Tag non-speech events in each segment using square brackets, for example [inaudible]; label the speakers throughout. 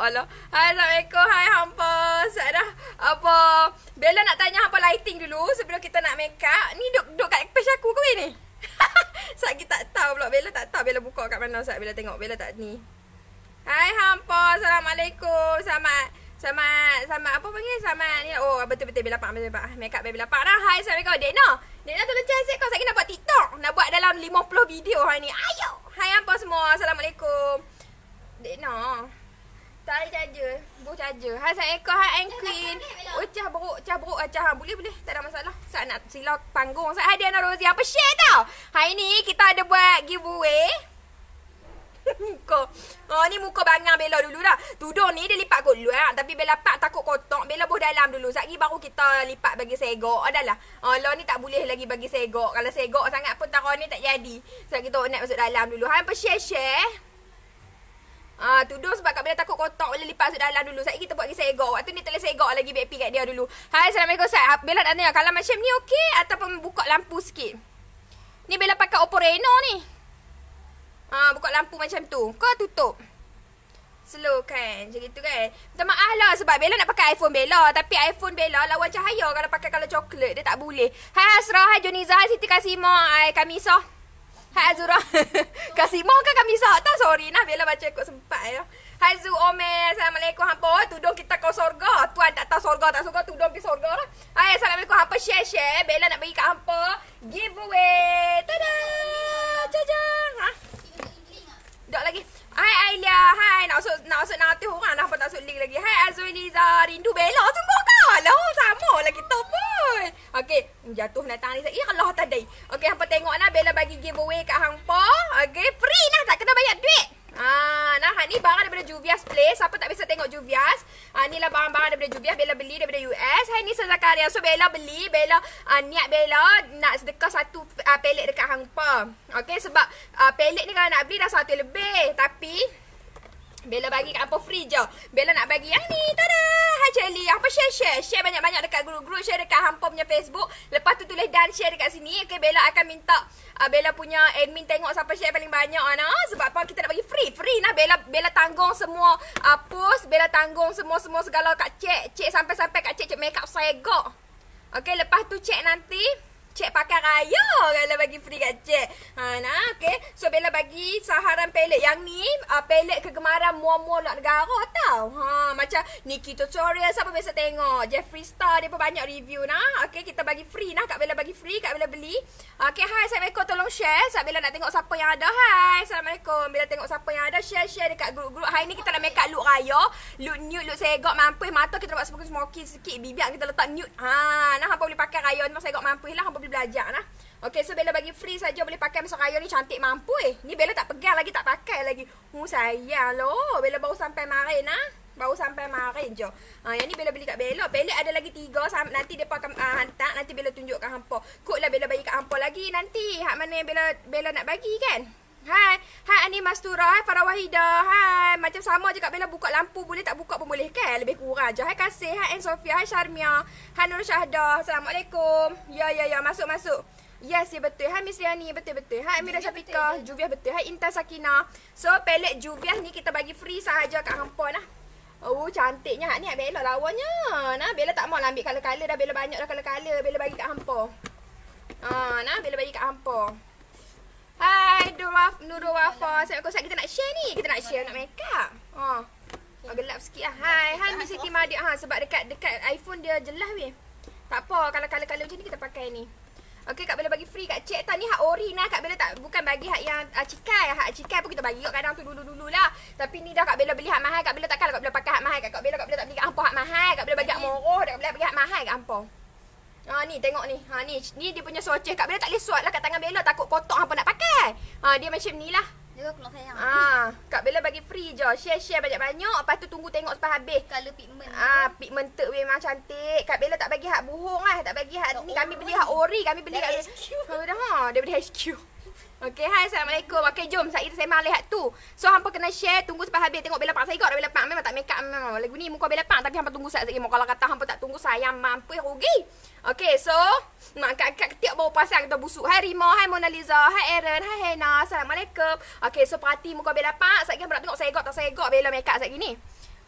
Speaker 1: Allah. Hai, Assalamualaikum. Hai, hampa. Saya dah, apa, Bella nak tanya hampa lighting dulu sebelum kita nak make up. Ni duk, duk kat page aku ke ni? [laughs] Saat kita tak tahu pula. Bella tak tahu Bella buka kat mana saat Bella tengok. Bella tak ni. Hai, hampa. Assalamualaikum. Selamat. Sama sama apa panggil sama ni oh betul betul Bella pak betul pak make up Bella pak dah hai assalamualaikum Dekna Dekna tolong cari kau saya nak buat TikTok nak buat dalam 50 video hari ni ayo hai apa semua assalamualaikum Dekna Tari caja Bu caja Hai Assalamualaikum Hai Anne Queen Oh cah beruk Cah beruk cah ha, Boleh boleh Tak ada masalah Saat nak silau panggung Saat hadiah Rosie Apa share tau Hari ni kita ada buat giveaway [laughs] muka. Oh ni muka bangang Bella dulu dah. Tudung ni dia lipat kot luar tapi Bella pak takut kotak. Bella buh dalam dulu. Satgi baru kita lipat bagi segok. Adalah. Oh lo ni tak boleh lagi bagi segok. Kalau segok sangat pun taruh ni tak jadi. Sebab kita nak masuk dalam dulu. Hai apa share-share? Ah, tudung sebab Kak Bella takut kotak boleh lipat masuk dalam dulu. Satgi kita buat lagi segok. Waktu ni telah segok lagi BP kat dia dulu. Hai Assalamualaikum Sat. Bella nak tanya kalau macam ni okey ataupun buka lampu sikit. Ni Bella pakai Oppo Reno ni. Ha, buka lampu macam tu. Kau tutup. Slow kan. Macam gitu kan. Minta maaf lah sebab Bella nak pakai iPhone Bella. Tapi iPhone Bella lawan cahaya kalau pakai kalau coklat. Dia tak boleh. Hai Asra. Hai Joniza. Hai Siti Kasima. Hai Kamisa. Hai Azura. [laughs] Kasima ke Kamisa? Tak sorry nah. Bella baca ikut sempat ya. Hai Zu Omer. Assalamualaikum. Hampa. Tudung kita kau sorga. Tuan tak tahu sorga tak sorga. Tudung pergi sorga lah. Hai Assalamualaikum. Hampa share-share. Bella nak bagi kat Hampa. Giveaway. Tada. Jajang. Ha? Dok lagi. Hai Ailia. Hai nak masuk nak masuk nanti orang dah tak masuk link lagi. Hai Azuliza. Rindu Bella sungguh kau. Lah sama lagi tu pun. Okey, jatuh datang ni. Ya Allah tadi. Okey, hampa tengok nah Bella bagi giveaway kat hampa. Okey, free nah tak kena bayar duit. Ah, nah ni barang daripada Juvia's Place. Siapa tak bisa tengok Juvia's? Ah, ni lah barang-barang daripada Juvia's. Bella beli daripada US. Hai ni Zakaria. So Bella beli, Bella ah, niat Bella nak sedekah satu ah, pelet dekat hangpa. Okey sebab ah, pelet ni kalau nak beli dah satu lebih. Tapi Bella bagi kat apa free je. Bella nak bagi yang ni. Tada! Hai Celi. Apa share-share? Share banyak-banyak dekat group-group. Share dekat hampa punya Facebook. Lepas tu tulis dan share dekat sini. Okay, Bella akan minta uh, Bella punya admin tengok siapa share paling banyak. Ana. Sebab apa kita nak bagi free. Free nah. Bella Bella tanggung semua uh, post. Bella tanggung semua-semua segala kat cek. Cek sampai-sampai kat cek-cek makeup saya go. Okay, lepas tu cek nanti. Cik pakai raya kalau bagi free kat cik. Ha nah, okey. So Bella bagi saharan pelet yang ni, uh, pelet kegemaran mua-mua luar negara tau. Ha macam Nikki tutorial siapa biasa tengok. Jeffree Star dia pun banyak review nah. Okey, kita bagi free nah. Kak Bella bagi free, Kak Bella beli. Okey, hai Assalamualaikum tolong share. Sebab Bella nak tengok siapa yang ada. Hai, Assalamualaikum. Bella tengok siapa yang ada. Share-share dekat grup-grup. Hari ni kita nak make up look raya. Look nude, look segok mampu. Mata kita buat smoky sikit. Bibir kita letak nude. Ha, nah hampa boleh pakai raya ni segok mampu lah. Hampa boleh belajar lah. Okay, so Bella bagi free saja boleh pakai masuk raya ni cantik mampu eh. Ni Bella tak pegang lagi, tak pakai lagi. Hu sayang loh. Bella baru sampai marin ah. Baru sampai marin je. Ha, yang ni Bella beli kat Bella. Bella ada lagi tiga. Nanti dia akan uh, hantar. Nanti Bella tunjuk kat hampa. Kod lah Bella bagi kat hampa lagi. Nanti hak mana yang Bella, Bella nak bagi kan? Hai. Hai Ani Mastura. Hai Farah Wahida. Hai. Macam sama je kat Bella buka lampu. Boleh tak buka pun boleh kan? Lebih kurang je. Hai Kasih. Hai Anne Sofia. Hai Sharmia. Hai Nur Syahda. Assalamualaikum. Ya, ya, ya. Masuk, masuk. Yes, ya betul. Hai Miss Liani, betul-betul. Hai Amira Syafika, Juviah betul. Hai Intan Sakina. So, pelet Juviah ni kita bagi free sahaja kat hampa lah. Oh, cantiknya. Hak ni Bella lawannya. Nah, Bella tak mau lah ambil color-color dah. Bella banyak dah color-color. Bella bagi kat hampa. Ah, nah, Bella bagi kat hampa. Hai, Nurul Nurul Wafa. Saya kau kita nak share ni. Kita nak share nak make up. Ha. Oh. gelap sikit lah. Hai, hai Miss Siti Madi. Ha, sebab dekat dekat iPhone dia jelas weh. Tak apa, kalau color-color macam ni kita pakai ni. Okey Kak Bella bagi free kat cik tak ni hak ori nah Kak Bella tak bukan bagi hak yang uh, cikai hak cikai pun kita bagi kat kadang tu dulu-dulu lah tapi ni dah Kak Bella beli hak mahal Kak Bella takkan Kak Bella pakai hak mahal Kak Bella Kak Bella tak beli kat hampa hak mahal Kak Bella bagi hak moroh Kak Bella bagi hak mahal kat hampa Ha ni tengok ni. Ha ni ni dia punya soceh Kak Bella tak boleh suat lah kat tangan Bella takut kotor hampa nak pakai. Ha dia macam ni lah.
Speaker 2: Dia keluar sayang.
Speaker 1: Ah, Kak Bella bagi free je. Share-share banyak-banyak. Lepas tu tunggu tengok sampai habis.
Speaker 2: Color pigment.
Speaker 1: Ah, pigment tu memang cantik. Kak Bella tak bagi hak buhung lah. Tak bagi hak ni. Kami beli hak ori. Kami beli hak HQ. Oh, dah ha. Daripada HQ. Okay, hai. Assalamualaikum. Okay, jom. Saya kita sembang lihat tu. So, hampa kena share. Tunggu sampai habis. Tengok Bella Pak. Saya ikut Bella Pak. Memang tak make up. Memang. Lagu ni muka Bella Pak. Tapi hampa tunggu saat lagi. Kalau kata hampa tak tunggu, sayang mampu. Rugi. Okay, so. Mak kat ketiak bawa pasang kita busuk. Hai Rima. Hai Mona Lisa. Hai Aaron. Hai Hena. Assalamualaikum. Okay, so perhati muka Bella Pak. Sekejap nak tengok segok tak segok Bella make up sekejap ni.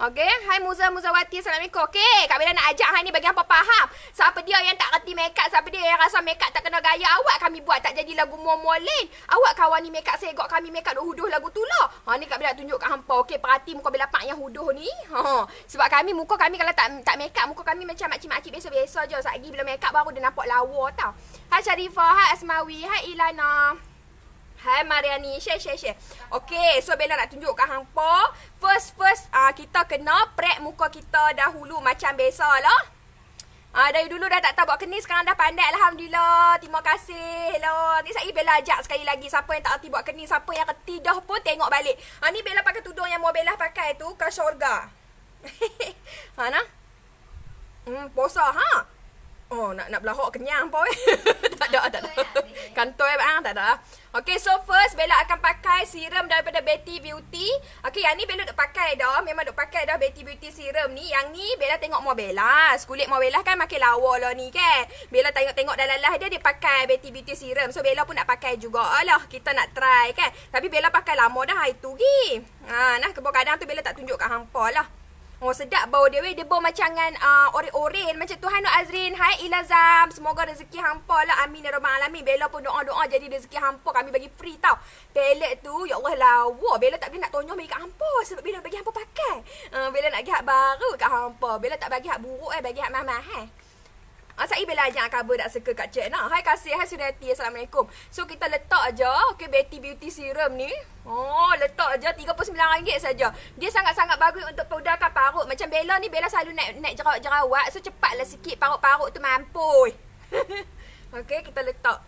Speaker 1: Okey, hai Muza Muzawati Assalamualaikum. Okey, Kak Bella nak ajak hai ni bagi apa faham. Siapa dia yang tak reti makeup, siapa dia yang rasa makeup tak kena gaya awak kami buat tak jadi lagu mual lain. Awak kawan ni makeup segok kami makeup duk huduh lagu tu lah. Ha ni Kak Bella tunjuk kat hampa. Okey, perhati muka Bella pak yang huduh ni. Ha, sebab kami muka kami kalau tak tak makeup muka kami macam makcik-makcik biasa-biasa je. Satgi bila makeup baru dia nampak lawa tau. Hai Sharifah, hai Asmawi, hai Ilana. Hai Mariani, share share share. Okay, so Bella nak tunjuk kat hangpa. First first uh, kita kena prep muka kita dahulu macam biasa lah. Ah uh, dari dulu dah tak tahu buat kenis sekarang dah pandai alhamdulillah. Terima kasih. Hello. Nanti saya Bella ajak sekali lagi siapa yang tak reti buat kenis, siapa yang reti dah pun tengok balik. Ah uh, ni Bella pakai tudung yang mau Bella pakai tu ke syurga. [laughs] ha nah. Hmm, posa ha. Oh, nak nak belahok kenyang pun. [laughs] tak ada, tak ada. Kantor eh, bang, tak ada. Okay, so first Bella akan pakai serum daripada Betty Beauty. Okay, yang ni Bella duk pakai dah. Memang duk pakai dah Betty Beauty serum ni. Yang ni Bella tengok mau Bella. Kulit mau Bella kan makin lawa lah ni kan. Bella tengok-tengok dalam lah dia dia pakai Betty Beauty serum. So Bella pun nak pakai juga lah. Kita nak try kan. Tapi Bella pakai lama dah hari tu gi. Ha, nah, kadang tu Bella tak tunjuk kat hampa lah. Oh sedap bau dia weh. Dia bau macam dengan uh, oren-oren. Macam Tuhan Nur Azrin. Hai Ilazam. Semoga rezeki hampa lah. Amin ya Rabbal Alamin. Bella pun doa-doa jadi rezeki hampa. Kami bagi free tau. Pelet tu. Ya Allah lawa. Bella tak boleh nak tonyong bagi kat hampa. Sebab Bella bagi hampa pakai. Uh, Bella nak bagi hak baru kat hampa. Bella tak bagi hak buruk eh. Bagi hak mahal-mahal. Saya bila ajak cover tak suka kat chat nak. Hai kasih, hai Suriati. Assalamualaikum. So kita letak aja okay Betty Beauty Serum ni. Oh, letak aja RM39 saja. Dia sangat-sangat bagus untuk pudarkan parut. Macam Bella ni Bella selalu naik naik jerawat-jerawat. So cepatlah sikit parut-parut tu mampu. [laughs] okay, kita letak.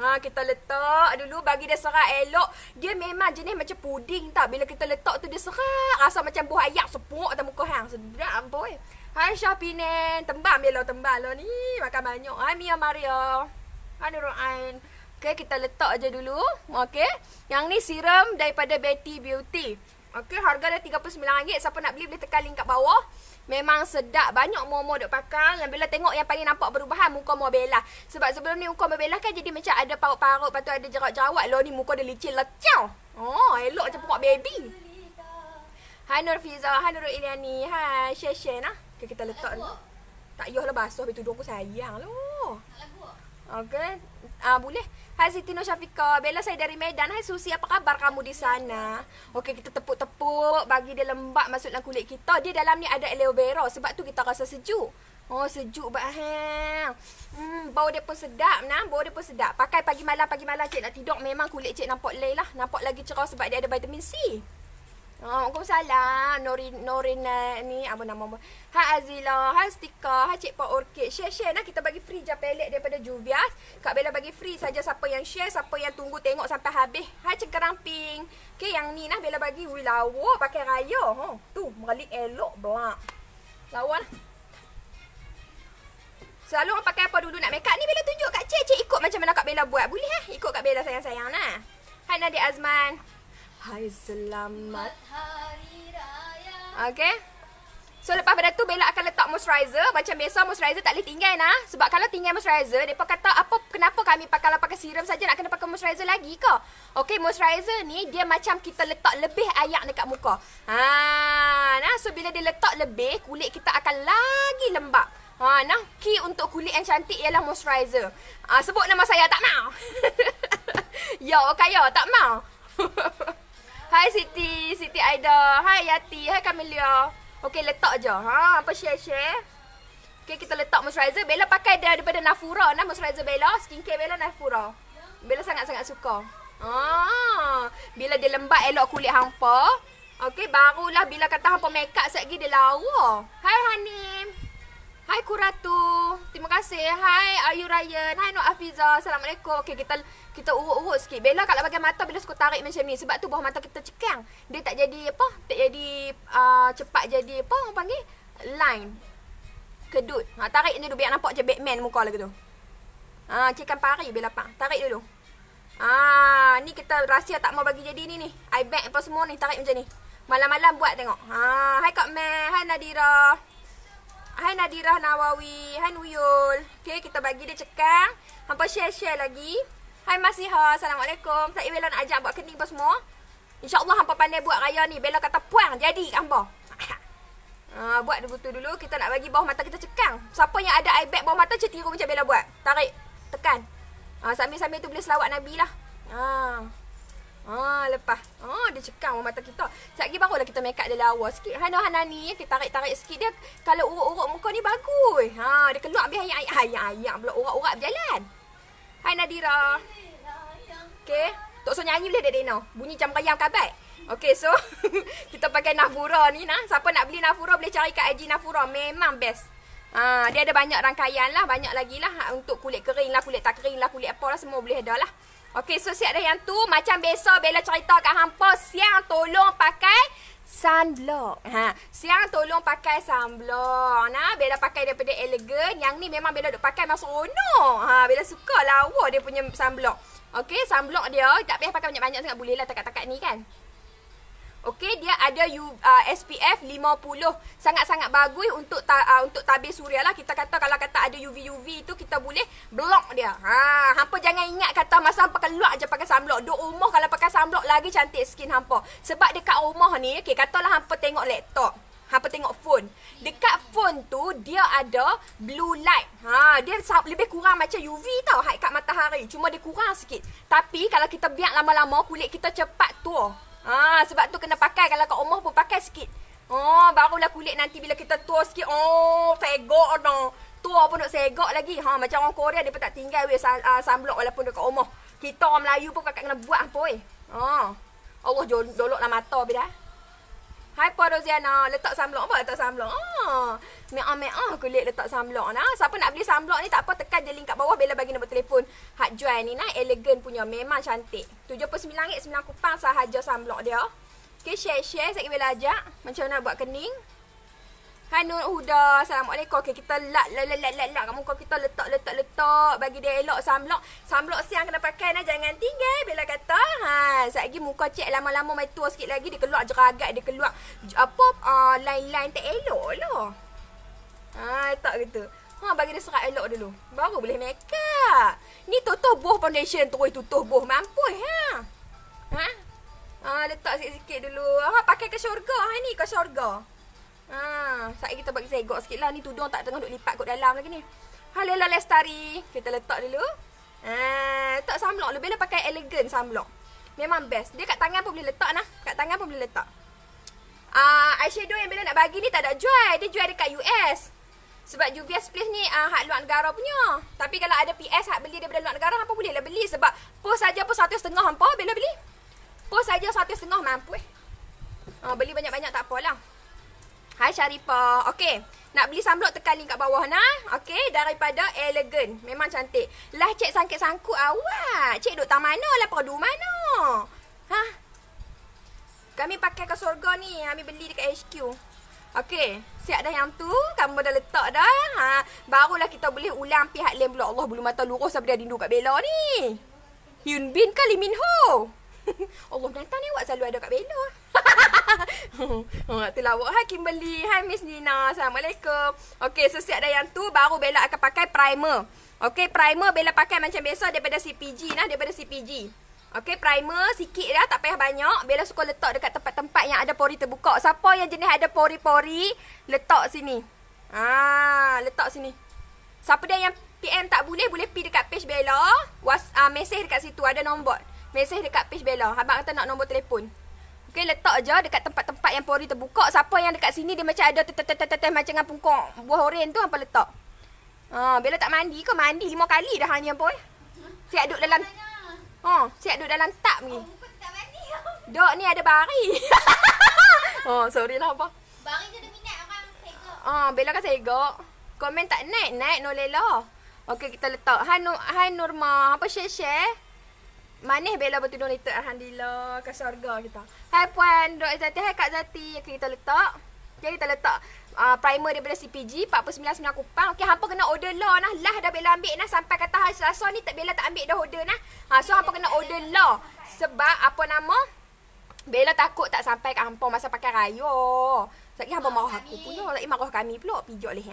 Speaker 1: Ha, kita letak dulu bagi dia serak elok. Dia memang jenis macam puding tak. Bila kita letak tu dia serak. Rasa macam buah ayak sepuk atas muka hang. Sedap pun. Hai Syafinen. Tembam dia lah tembam lah ni. Makan banyak. Hai Mia Maria. Hai Nurul Ain. Okay, kita letak aja dulu. Okay. Yang ni serum daripada Betty Beauty. Okay, harga dia RM39. Siapa nak beli boleh tekan link kat bawah. Memang sedap. Banyak momo duk pakai. Yang Bella tengok yang paling nampak perubahan muka Mo Bella. Sebab sebelum ni muka Mo Bella kan jadi macam ada parut-parut. Lepas tu ada jerawat-jerawat. Lo ni muka dia licin lecau. Oh, elok macam pokok baby. Hai Nur Fiza. Hai Nurul Iliani. Hai. Share-share nah. Okay, kita letak ni. Tak payahlah basuh habis tudung aku sayang loh. Okey. Ah boleh. Hai Siti Nur Syafika. Bella saya dari Medan. Hai Susi, apa khabar kamu di sana? Okey, kita tepuk-tepuk bagi dia lembab masuk dalam kulit kita. Dia dalam ni ada aloe vera sebab tu kita rasa sejuk. Oh, sejuk bah. Hmm, bau dia pun sedap nah. Bau dia pun sedap. Pakai pagi malam pagi malam cik nak tidur memang kulit cik nampak lay lah. Nampak lagi cerah sebab dia ada vitamin C. Oh, Waalaikumsalam. Norin Norin uh, ni apa nama apa? Hai Azila, hai Stika, hai Cik Pak Orchid. Share-share nah kita bagi free je pelet daripada Juvias. Kak Bella bagi free saja siapa yang share, siapa yang tunggu tengok sampai habis. Hai Cengkerang Pink. Okay, yang ni nah Bella bagi ui lawa pakai raya. Ha, tu merelik elok belak. Lawa lah. Selalu orang pakai apa dulu nak make up ni Bella tunjuk kat Cik. Cik ikut macam mana Kak Bella buat. Boleh eh? Ikut Kak Bella sayang-sayang nah. Hai Nadia Azman. Hai selamat hari raya. Okay. So lepas pada tu Bella akan letak moisturizer. Macam biasa moisturizer tak boleh tinggal nah. Sebab kalau tinggal moisturizer Mereka kata apa kenapa kami pakai, kalau pakai serum saja Nak kena pakai moisturizer lagi ke? Okay moisturizer ni Dia macam kita letak lebih ayak dekat muka. Ha, nah, So bila dia letak lebih Kulit kita akan lagi lembab. Ha, nah, Key untuk kulit yang cantik ialah moisturizer. Ha, Sebut nama saya tak mau. [laughs] Ya okay ya tak mau [laughs] Hai Siti, Siti Aida. Hai Yati, hai Camelia. Okey, letak je. Ha, apa share-share? Okey, kita letak moisturizer. Bella pakai dia daripada Nafura. Nah, moisturizer Bella. Skincare Bella Nafura. Bella sangat-sangat suka. Ha, bila dia lembab elok kulit hampa. Okey, barulah bila kata hampa make up sekejap dia lawa. Hai Hanim. Hai Kuratu. Terima kasih. Hai Ayu Ryan. Hai Nur Afiza. Assalamualaikum. Okey, kita kita urut-urut sikit. Bella kalau bagian mata bila suka tarik macam ni sebab tu bawah mata kita cekang. Dia tak jadi apa? Tak jadi uh, cepat jadi apa orang panggil? Line. Kedut. Ha tarik dulu biar nampak je Batman muka lagi tu. Ha cekan pari Bella pak. Tarik dulu. Ah, ni kita rahsia tak mau bagi jadi ni ni. Eye bag apa semua ni tarik macam ni. Malam-malam buat tengok. Ha, hai Kak Mel, hai Nadira. Hai Nadira Nawawi, hai Nuyul. Okey, kita bagi dia cekang. Hampa share-share lagi. Hai Masiha, Assalamualaikum. Saya Bella nak ajak buat kening apa semua. InsyaAllah hampa pandai buat raya ni. Bella kata puang jadi hampa. Ha, [laughs] buat dulu dulu. Kita nak bagi bawah mata kita cekang. Siapa yang ada eye bag bawah mata, cik tiru macam Bella buat. Tarik. Tekan. Ha, sambil-sambil tu boleh selawat Nabi lah. Ha. Ha, lepas. Ha, dia cekang mata kita. Sekejap lagi barulah kita make up dia lawa sikit. Hana Hana ni, kita tarik-tarik sikit dia. Kalau urut-urut muka ni bagus. Ha, dia keluar biar ayam-ayam. Pula urat-urat berjalan. Hai Nadira. Okay. Tok So nyanyi boleh dek Dena. Bunyi macam rayam kabat. Okay so [laughs] kita pakai Nafura ni nah. Siapa nak beli Nafura boleh cari kat IG Nafura. Memang best. Ha, dia ada banyak rangkaian lah. Banyak lagi lah. Ha, untuk kulit kering lah, kulit tak kering lah, kulit apa lah. Semua boleh ada lah. Okay so siap dah yang tu. Macam biasa Bella cerita kat hampa. Siang tolong pakai sunblock. Ha, siang tolong pakai sunblock. Nah, Bella pakai daripada Elegant. Yang ni memang Bella duk pakai masa seronok. Ha, Bella suka lawa dia punya sunblock. Okay, sunblock dia tak payah pakai banyak-banyak sangat boleh lah takat-takat ni kan. Okey, dia ada U, uh, SPF 50. Sangat-sangat bagus untuk ta, uh, untuk tabir suria lah. Kita kata kalau kata ada UV UV tu kita boleh block dia. Ha, hampa jangan ingat kata masa hampa keluar aja pakai sunblock. Duk rumah kalau pakai sunblock lagi cantik skin hampa. Sebab dekat rumah ni, okey, katalah hampa tengok laptop. Hampa tengok phone. Dekat phone tu dia ada blue light. Ha, dia lebih kurang macam UV tau hak kat matahari. Cuma dia kurang sikit. Tapi kalau kita biar lama-lama kulit kita cepat tua. Ha, sebab tu kena pakai kalau kat rumah pun pakai sikit. Oh, barulah kulit nanti bila kita tua sikit. Oh, segok dah. Tua pun nak segok lagi. Ha, macam orang Korea dia pun tak tinggal weh uh, sunblock walaupun dekat rumah. Kita orang Melayu pun kakak kena buat apa weh. Ha. Allah joloklah mata bila. Hai Puan Roziana, letak sunblock apa letak sunblock? Ah, me'ah-me'ah kulit letak sunblock nah. Siapa nak beli sunblock ni tak apa tekan je link kat bawah Bella bagi nombor telefon. Hak jual ni nah, elegan punya memang cantik. RM79 9 kupang sahaja sunblock dia. Okay, share-share saya Bella ajak macam mana buat kening. Hai Nur Huda. Assalamualaikum. Okey, kita lak lak lak lak lak lak kat muka kita letak letak letak bagi dia elok sunblock. Sunblock siang kena pakai nah, jangan tinggal. Bella kata, ha, sat lagi muka cek lama-lama mai tua sikit lagi dia keluar jeragat, dia keluar apa uh, line-line tak elok lah. Ha, tak gitu. Ha, bagi dia serat elok dulu. Baru boleh make up. Ni tutup boh foundation terus tutup boh mampu ha. Ha? Ha, letak sikit-sikit dulu. Ha, pakai ke syurga ha ni ke syurga. Ha, saat kita bagi segok sikit lah. Ni tudung tak tengah duk lipat kat dalam lagi ni. Halela Lestari. Kita letak dulu. Ha, letak sunblock. Lebih lah pakai elegant sunblock. Memang best. Dia kat tangan pun boleh letak nah. Kat tangan pun boleh letak. Ah, uh, eyeshadow yang Bella nak bagi ni tak ada jual. Dia jual dekat US. Sebab Juvia's Place ni uh, hak luar negara punya. Tapi kalau ada PS hak beli daripada luar negara, hampa boleh lah beli. Sebab post saja pun satu setengah hampa Bella beli. Post saja satu setengah mampu eh. Uh, beli banyak-banyak tak apalah. Hai Sharifah. Okey. Nak beli sunblock tekan link kat bawah nah. Okey, daripada Elegant. Memang cantik. Lah cek sangkit sangkut awak. Cek duk tang mana lah perdu mana? Ha? Kami pakai ke surga ni. Kami beli dekat HQ. Okey, siap dah yang tu. Kamu dah letak dah. Ha, barulah kita boleh ulang pihak lain pula. Allah bulu mata lurus sampai dia rindu kat Bella ni. Hyun Bin ke Lee Min Ho? [laughs] Allah nanti ni awak selalu ada kat Bella. [laughs] Ha, tu lah Hai Kimberly. Hai Miss Nina. Assalamualaikum. Okay, so siap dah yang tu. Baru Bella akan pakai primer. Okay, primer Bella pakai macam biasa daripada CPG nah. Daripada CPG. Okay, primer sikit dah. Tak payah banyak. Bella suka letak dekat tempat-tempat yang ada pori terbuka. Siapa yang jenis ada pori-pori, letak sini. Ah, letak sini. Siapa dia yang PM tak boleh, boleh pergi dekat page Bella. Was, uh, mesej dekat situ. Ada nombor. Mesej dekat page Bella. Abang kata nak nombor telefon. Okay, letak je dekat tempat-tempat yang pori terbuka. Siapa yang dekat sini dia macam ada teteteteteteh macam dengan pungkok buah oren tu apa letak. Ha, Bella tak mandi ke? Mandi lima kali dah hanya pun. Siap duduk dalam Ha, siap duduk dalam tak ni. Oh, Dok ni ada bari. oh, [laughs] sorry lah apa.
Speaker 2: Bari tu ada minat orang segok.
Speaker 1: Ah, Bella kan segok. Komen tak naik, naik no lela. Okey, kita letak. Hai Nur, hai Nurma. Apa share-share? Manis Bella bertudung letak Alhamdulillah ke syurga kita. Hai puan, Dok Zati, hai Kak Zati. Okey kita letak. Okey kita letak uh, primer daripada CPG 49.9 kupang. Okey hampa kena order lah nah. Lah dah Bella ambil nah sampai kata hari Selasa ni tak Bella tak ambil dah order nah. Ha so hampa kena order lah. Sebab apa nama? Bella takut tak sampai kat hampa masa pakai raya. Sekali hampa marah aku pula. Lagi marah kami pula pijak leh.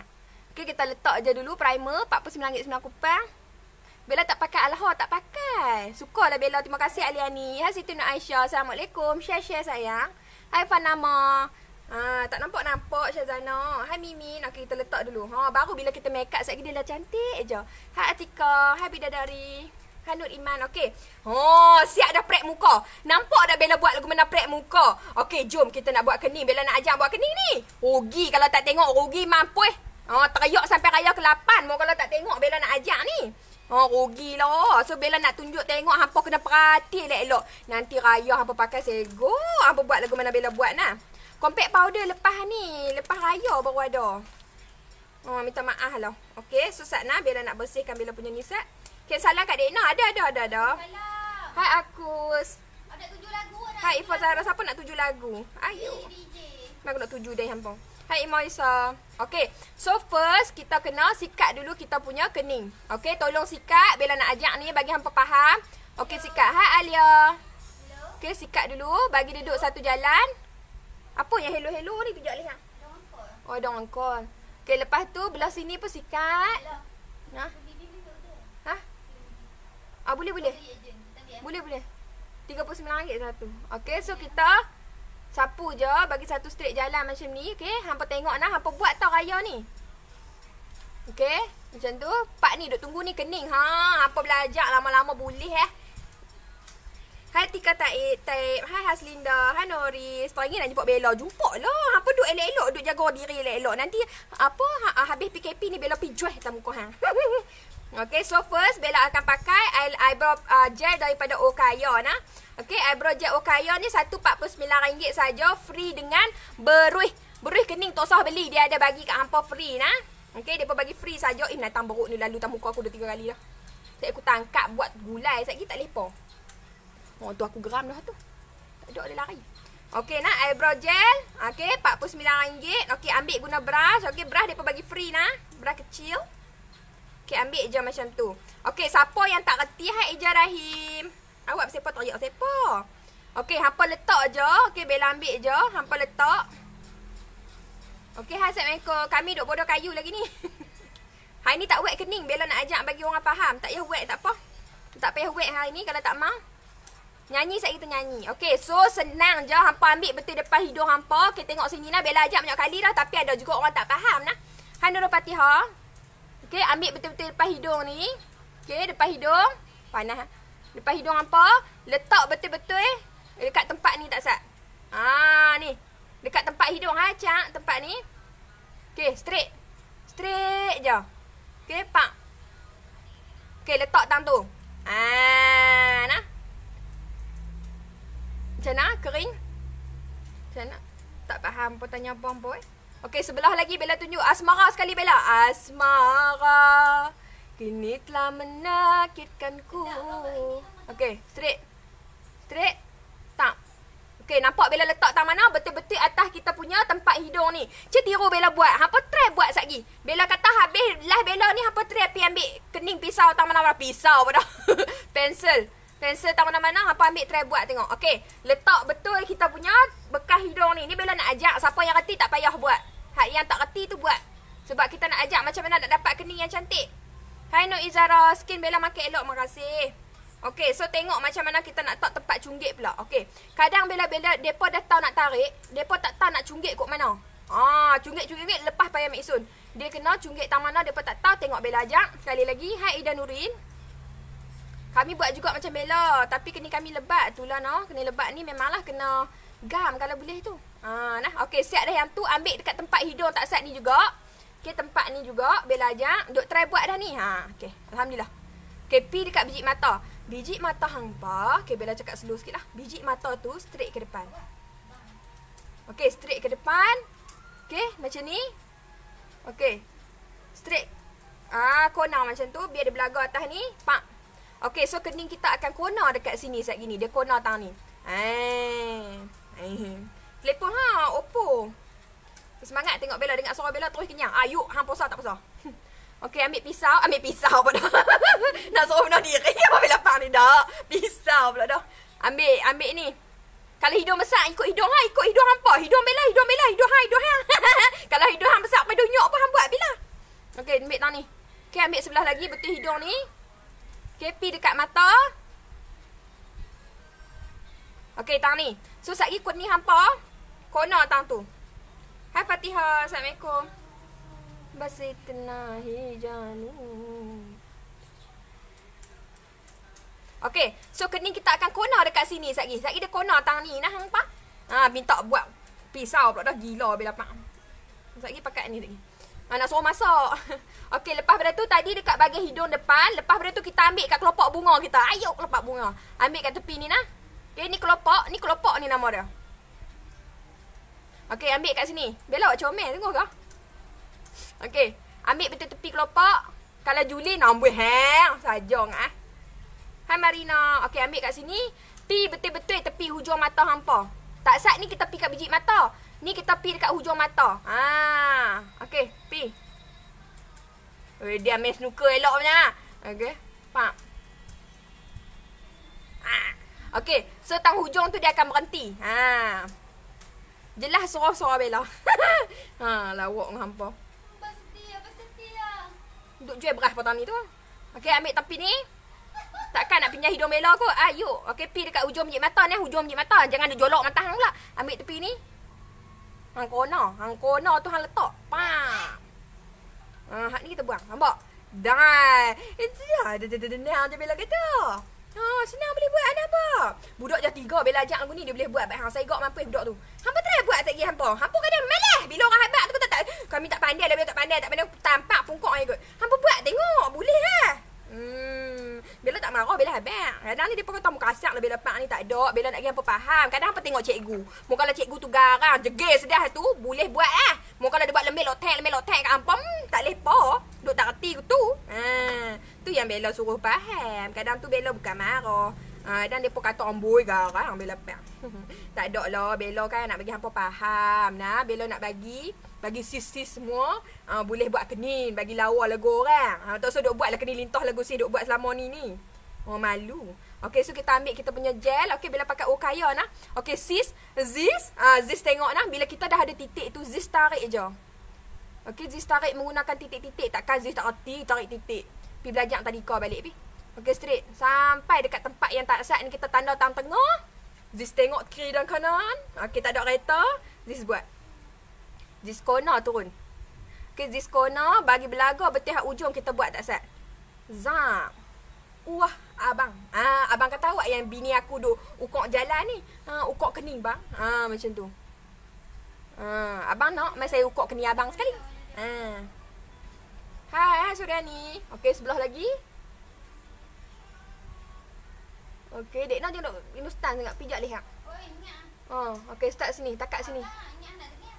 Speaker 1: Okey kita letak je dulu primer 49.9 kupang. Bella tak pakai Alha, tak pakai. Sukalah Bella. Terima kasih Aliani. Hai Siti Nur Aisyah. Assalamualaikum. Share-share sayang. Hai Fanama. Ha, tak nampak-nampak Syazani. nak. Hai Mimin. Okey, kita letak dulu. Ha, baru bila kita make up, sekejap dia dah cantik je. Hai Atika. Hai Bidadari. Hai Nur Iman. Okey. Oh, siap dah prep muka. Nampak dah Bella buat lagu mana prep muka. Okey, jom kita nak buat kening. Bella nak ajak buat kening ni. Rugi kalau tak tengok. Rugi mampu eh. Oh, teriak sampai raya ke-8. Mau kalau tak tengok Bella nak ajak ni. Oh, rugi lah. So, Bella nak tunjuk tengok hampa kena perhati elok-elok. Nanti raya hampa pakai sego. Hampa buat lagu mana Bella buat nah. Compact powder lepas ni. Lepas raya baru ada. Oh, minta maaf lah. Okay, so saat nak Bella nak bersihkan Bella punya ni set. Okay, salah Kak Dena. Ada, ada, ada, ada.
Speaker 2: Salah.
Speaker 1: Hai Akus.
Speaker 2: Ada tujuh lagu.
Speaker 1: Hai Ifah Zahra. Siapa nak tuju lagu? Ayo.
Speaker 2: DJ.
Speaker 1: Aku nak tuju dah hampa. Hai Imaisa. Okay. So first kita kena sikat dulu kita punya kening. Okay. Tolong sikat. Bella nak ajak ni bagi hampa faham. Okay sikat. Hai Alia.
Speaker 2: Hello.
Speaker 1: Okay sikat dulu. Bagi duduk satu jalan. Apa yang hello-hello ni?
Speaker 2: Ada angkor.
Speaker 1: Oh orang call. Okay lepas tu belah sini pun sikat.
Speaker 2: Hello.
Speaker 1: Ha? Ha? Ah boleh boleh.
Speaker 2: Jadi ejen. Tapi ya.
Speaker 1: Boleh boleh. RM39 satu. Okay so kita sapu je bagi satu straight jalan macam ni. Okay hampa tengok nah hampa buat tau raya ni. Okay macam tu. Pak ni duk tunggu ni kening. Ha hampa belajar lama-lama boleh eh. Hai Tika Taib, Taib. Hai Haslinda. Hai Noris. Teringin nak jumpa Bella. Jumpa lah. Hampa duk elok-elok. Duk jaga diri elok-elok. Nanti apa ha, ha, habis PKP ni Bella pergi jual atas muka hang. [laughs] Okay, so first Bella akan pakai eye- eyebrow uh, gel daripada Okaya nah. Okay, eyebrow gel Okaya ni RM149 saja free dengan beruih. Beruih kening tak usah beli. Dia ada bagi kat hampa free nah. Okay, dia pun bagi free saja. Eh, natang beruk ni lalu tak muka aku dah tiga kali dah. Saya aku tangkap buat gulai. Saya tak lepa. Oh, tu aku geram dah tu. Tak ada dia lari. Okay, nak eyebrow gel. Okay, RM49. Okay, ambil guna brush. Okay, brush dia pun bagi free nah. Brush kecil. Okay, ambil je macam tu. Okay, siapa yang tak reti hai Eja Rahim? Awak siapa teriak siapa? Okay, hampa letak je. Okay, Bella ambil je. Hampa letak. Okay, hai Assalamualaikum. Kami duk bodoh kayu lagi ni. [laughs] hari ni tak wet kening. Bella nak ajak bagi orang faham. Tak payah wet, tak apa. Tak payah wet hari ni kalau tak mau. Nyanyi saya kita nyanyi. Okay, so senang je. Hampa ambil betul depan hidung hampa. Okay, tengok sini lah. Bella ajak banyak kali dah. Tapi ada juga orang tak faham nah. Hai Nurul Fatihah. Okay, ambil betul-betul depan hidung ni. Okay, depan hidung. Panas. Depan hidung apa? Letak betul-betul eh. Dekat tempat ni tak sat. Ah, ni. Dekat tempat hidung ha, Cak. Tempat ni. Okay, straight. Straight je. Okay, pak. Okay, letak tang tu. Ah, nah. Macam mana? Kering? Macam mana? Tak faham pun tanya apa-apa eh. Okey, sebelah lagi Bella tunjuk. Asmara sekali Bella. Asmara. Kini telah menakitkanku. Okey, straight. Straight. Tak. Okey, nampak Bella letak tang mana? Betul-betul atas kita punya tempat hidung ni. Cik tiru Bella buat. Hampa try buat satgi. Bella kata habis lah Bella ni hampa try pergi ambil kening pisau tang mana-mana. Pisau pada. [laughs] Pensel. Pensel tang mana-mana hampa ambil try buat tengok. Okey, letak betul kita punya bekas hidung ni. Ni Bella nak ajak siapa yang reti tak payah buat. Hak yang tak reti tu buat. Sebab kita nak ajak macam mana nak dapat kening yang cantik. Hai Nur Izara, skin Bella makin elok, makasih. Okey, so tengok macam mana kita nak tak tempat cunggit pula. Okey. Kadang Bella-Bella depa dah tahu nak tarik, depa tak tahu nak cunggit kot mana. Ah, cunggit-cunggit lepas payah Mek Sun. Dia kena cunggit tang mana depa tak tahu tengok Bella ajak. Sekali lagi, hai Ida Nurin. Kami buat juga macam Bella, tapi kena kami lebat tu noh. Kena lebat ni memanglah kena gam kalau boleh tu. Ha nah, okey siap dah yang tu ambil dekat tempat hidung tak sat ni juga. Okey tempat ni juga Bella ajak, duk try buat dah ni. Ha okey, alhamdulillah. Okey pi dekat biji mata. Biji mata hangpa, okey Bella cakap slow sikit lah. Biji mata tu straight ke depan. Okey, straight ke depan. Okey, macam ni. Okey. Straight. Ah, corner macam tu biar dia belaga atas ni. Pak. Okey, so kening kita akan corner dekat sini sat gini. Dia corner tang ni. Eh. Eh. Telefon ha, Oppo. Semangat tengok Bella dengar suara Bella terus kenyang. Ah, yuk, hang puasa tak puasa. [laughs] Okey, ambil pisau, ambil pisau pula. [laughs] Nak suruh bunuh diri [laughs] apa Bella pang ni dak. Pisau pula dah. Ambil, ambil ni. Kalau hidung besar ikut hidung ha, ikut hidung hampa. Hidung Bella, hidung Bella, hidung hang, hidung hang. Kalau hidung hang besar pada nyok apa hang buat Bella? Okey, ambil tang ni. Okey, ambil sebelah lagi betul hidung ni. Okey, pi dekat mata. Okey, tang ni. So, sat ikut ni hampa. Corner tang tu. Hai Fatihah. Assalamualaikum. Basitna hijanu. Okay, so kening kita akan kona dekat sini. Sekejap lagi dia kona tang ni nah hang pa. Ha, minta buat pisau pula dah gila bila pak. Lagi pakai ni lagi. Ha, nak suruh masak. [laughs] Okey, lepas pada tu tadi dekat bahagian hidung depan, lepas pada tu kita ambil kat kelopak bunga kita. Ayo kelopak bunga. Ambil kat tepi ni nah. Okey, ni kelopak, ni kelopak ni nama dia. Okey, ambil kat sini. Buat comel tengok ke? Okey, ambil betul tepi kelopak. Kalau Julin ambil hang saja ah. Hai Marina. Okey, ambil kat sini. Pi betul-betul tepi hujung mata hampa. Tak sat ni kita pi kat biji mata. Ni kita pi dekat hujung mata. Ha. Okey, pi. Eh, dia main snooker elok punya. Okey. Pak. Ha. Okey, so tang hujung tu dia akan berhenti. Ha. Jelas suara-suara Bella. ha, lawak dengan hampa.
Speaker 2: Abang setia, abang setia.
Speaker 1: Duk jual beras petang ni tu. Okey, ambil tepi ni. Takkan nak pinjam hidung Bella kot. Ayo. Okey, pi dekat hujung biji mata ni. Hujung biji mata. Jangan dia jolok mata hang pula. Ambil tepi ni. Hang kona. Hang kona tu hang letak. Pa. Ha, hak ni kita buang. Nampak? Dah. Itu dah. Dah, dah, dah, dah, dah, dah, Bella kata. Ha, senang boleh buat anak apa? Budak dah tiga Bella ajak lagu ni dia boleh buat. Hang saya gok mampu budak tu. Hampa try buat tak hampa. Hampa kadang meleh bila orang hebat tu kata tak. Kami tak pandai dah Bella tak pandai tak pandai tampak pungkok ai kot. Hampa buat tengok. Boleh lah. Hmm. Bella tak marah, Bella habaq. Kadang ni dia pakai tamu kasar lah Bella pak ni tak ada. Bella nak pergi hampa faham. Kadang hampa tengok cikgu. Mu kalau cikgu tu garang, jegel sedah tu, boleh buat ah. Mu kalau dia buat lembek lotek, lembek lotek kat hampa, hmm, tak lepa. Duk tak reti tu. Ha. Tu yang Bella suruh faham. Kadang tu Bella bukan marah. Ha, dan dia pun kata amboi garang Bella pak. [laughs] tak ada lah Bella kan nak bagi hampa faham nah. Bella nak bagi bagi sis-sis semua uh, boleh buat kenin bagi lawa lagu orang. Ha tak usah duk buat lah kenin lintah lagu si duk buat selama ni ni. Oh malu. Okey so kita ambil kita punya gel. Okey bila pakai okaya nah. Okey sis, ah uh, zis tengok nah bila kita dah ada titik tu zis tarik je. Okey zis tarik menggunakan titik-titik takkan zis tak reti tarik titik. Pi belajar tadi kau balik pi. Okey straight sampai dekat tempat yang tak sat ni kita tanda tang tengah. Zis tengok kiri dan kanan. Okey tak ada kereta. Zis buat. Zis corner turun. Okay, zis corner bagi belaga betul hak ujung kita buat tak sat. Zam. Wah, abang. Ah, abang kata awak yang bini aku duk ukok jalan ni. Ha, ukok kening bang. Ha, macam tu. Ha, abang nak mai saya ukok kening abang sekali. Ha. Hai, hai Suryani. Okey, sebelah lagi. Okey, dek nak tengok Inustan sangat pijak lihat.
Speaker 2: Oi, ingat.
Speaker 1: Oh, okey start sini, takat sini.
Speaker 2: Ah, ingat nak dengar.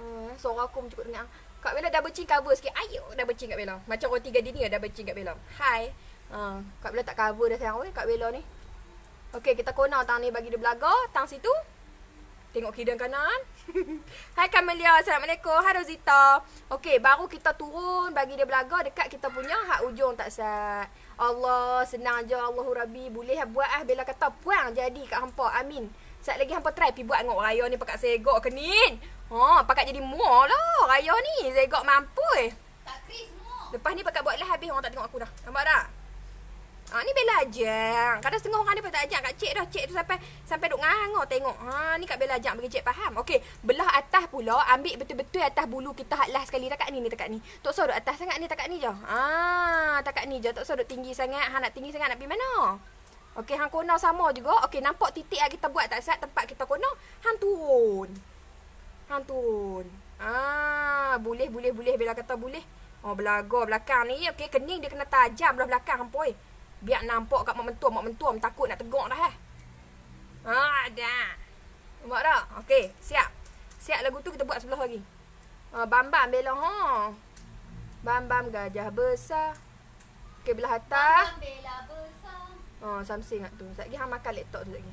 Speaker 1: Uh, suara aku cukup dengar. Kak Bella double chin cover sikit. Ayo double chin Kak Bella. Macam roti gadi ni double chin Kak Bella. Hai. Uh, Kak Bella tak cover dah sayang weh Kak Bella ni. Okey, kita kona tang ni bagi dia belaga. Tang situ. Tengok kiri dan kanan. [laughs] Hai Kamelia, Assalamualaikum. Hai Rosita. Okey, baru kita turun bagi dia belaga dekat kita punya hak ujung tak sat. Allah, senang je Allahu Rabbi. Boleh lah buat ah. Bella kata puang jadi kat hampa. Amin. Sat lagi hampa try pi buat ngok raya ni pakat segok kenin. Ha, pakat jadi muar lah raya ni. Segok mampu eh.
Speaker 2: Tak kris.
Speaker 1: Lepas ni pakat buat lah habis orang tak tengok aku dah. Nampak tak? Ha, ni Bella ajak. Kadang setengah orang ni pun tak ajak kat cik dah. Cik tu sampai sampai duk ngangor tengok. Ha, ni kat Bella ajak bagi cik faham. Okey, belah atas pula ambil betul-betul atas bulu kita last sekali takat ni ni takat ni. Tak usah duk atas sangat ni takat ni je. Ha, takat ni je. Tak usah duk tinggi sangat. Ha nak tinggi sangat nak pergi mana? Okey, hang kona sama juga. Okey, nampak titik yang kita buat tak sat tempat kita kona, hang turun. Hang turun. Ah, boleh boleh boleh Bella kata boleh. Oh, belaga belakang ni. Okey, kening dia kena tajam belah belakang hang poi. Biar nampak kat mak mentua, mak mentua takut nak tegok dah eh. Ha, dah. Nampak tak? Okey, siap. Siap lagu tu kita buat sebelah lagi. Ha, bam-bam Bella ha. Bam-bam gajah besar. Okey, belah atas.
Speaker 2: Abang bela besar.
Speaker 1: Oh, something kat tu. Sekejap lagi hang makan laptop tu lagi.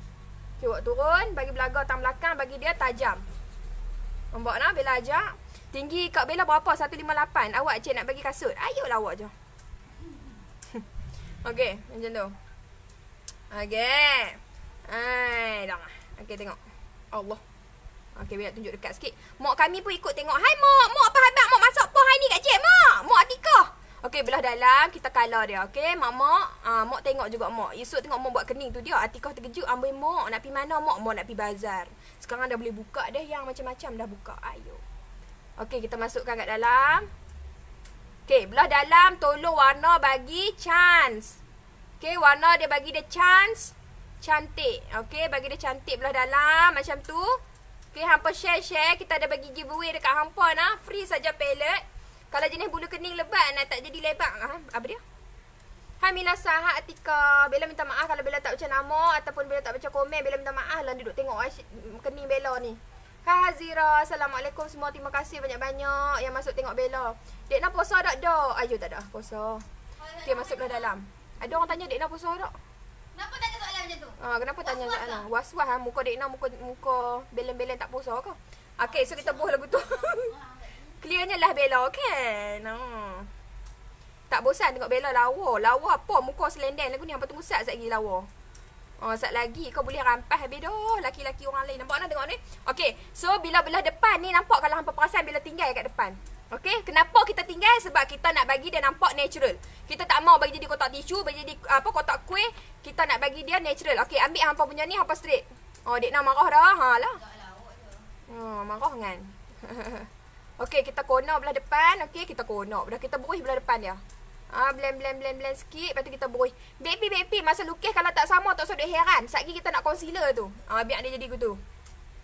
Speaker 1: Okay, buat turun. Bagi belaga tang belakang. Bagi dia tajam. Nampak nak Bella ajak. Tinggi Kak Bella berapa? 158. Awak cik nak bagi kasut. Ayolah awak je. Okey, macam tu. Okey. Hai. Okey, tengok. Allah. Okey, biar tunjuk dekat sikit. Mak kami pun ikut tengok. Hai, Mak. Mak apa habaq? Mak masak apa hari ni kat cik, Mak? Mak Atika. Okey, belah dalam kita color dia. Okey, mak-mak, ah mak tengok juga mak. Esok tengok mak buat kening tu dia. Atikah terkejut amboi mak nak pi mana mak? Mak nak pi bazar. Sekarang dah boleh buka dah yang macam-macam dah buka. Ayo. Okey, kita masukkan kat dalam. Okey, belah dalam tolong warna bagi chance. Okey, warna dia bagi dia chance. Cantik. Okey, bagi dia cantik belah dalam macam tu. Okey, hampa share-share. Kita ada bagi giveaway dekat hampa nah. Free saja palette. Kalau jenis bulu kening lebat nak tak jadi lebat. Ha, apa dia? Hai Mila Sahat Atika. Bella minta maaf kalau Bella tak baca nama ataupun Bella tak baca komen. Bella minta maaf lah duduk tengok kening Bella ni. Hai Hazira. Assalamualaikum semua. Terima kasih banyak-banyak yang masuk tengok Bella. Dek nak puasa tak dah? Ayo tak dah puasa. Okay masuk ke dalam. Ada orang tanya Dek nak puasa tak?
Speaker 2: Kenapa tanya soalan macam tu?
Speaker 1: Ah, kenapa
Speaker 2: Was-was
Speaker 1: tanya
Speaker 2: lah.
Speaker 1: soalan? Was-was ha muka Dek nak muka muka belen-belen tak puasa ke? Okay, so kita buh lagu tu. [laughs] Clearnya lah Bella, okay? No. Tak bosan tengok Bella lawa. Lawa apa? Muka selendang lagu ni. Hampa tunggu sat lagi lawa. Oh, sat lagi kau boleh rampas habis dah. Laki-laki orang lain. Nampak nak tengok ni? Okay. So, bila belah depan ni nampak kalau hampa perasan bila tinggal kat depan. Okay. Kenapa kita tinggal? Sebab kita nak bagi dia nampak natural. Kita tak mau bagi jadi kotak tisu, bagi jadi apa kotak kuih. Kita nak bagi dia natural. Okay. Ambil hampa punya ni, hampa straight. Oh, dek nak marah dah. Ha lah. Oh, marah kan? [laughs] Okey, kita corner belah depan. Okey, kita corner. Belah kita buih belah depan dia. Ah, blend blend blend blend sikit, lepas tu kita buih. Baby baby masa lukis kalau tak sama tak usah duk heran. Satgi kita nak concealer tu. Ah, biar dia jadi gitu.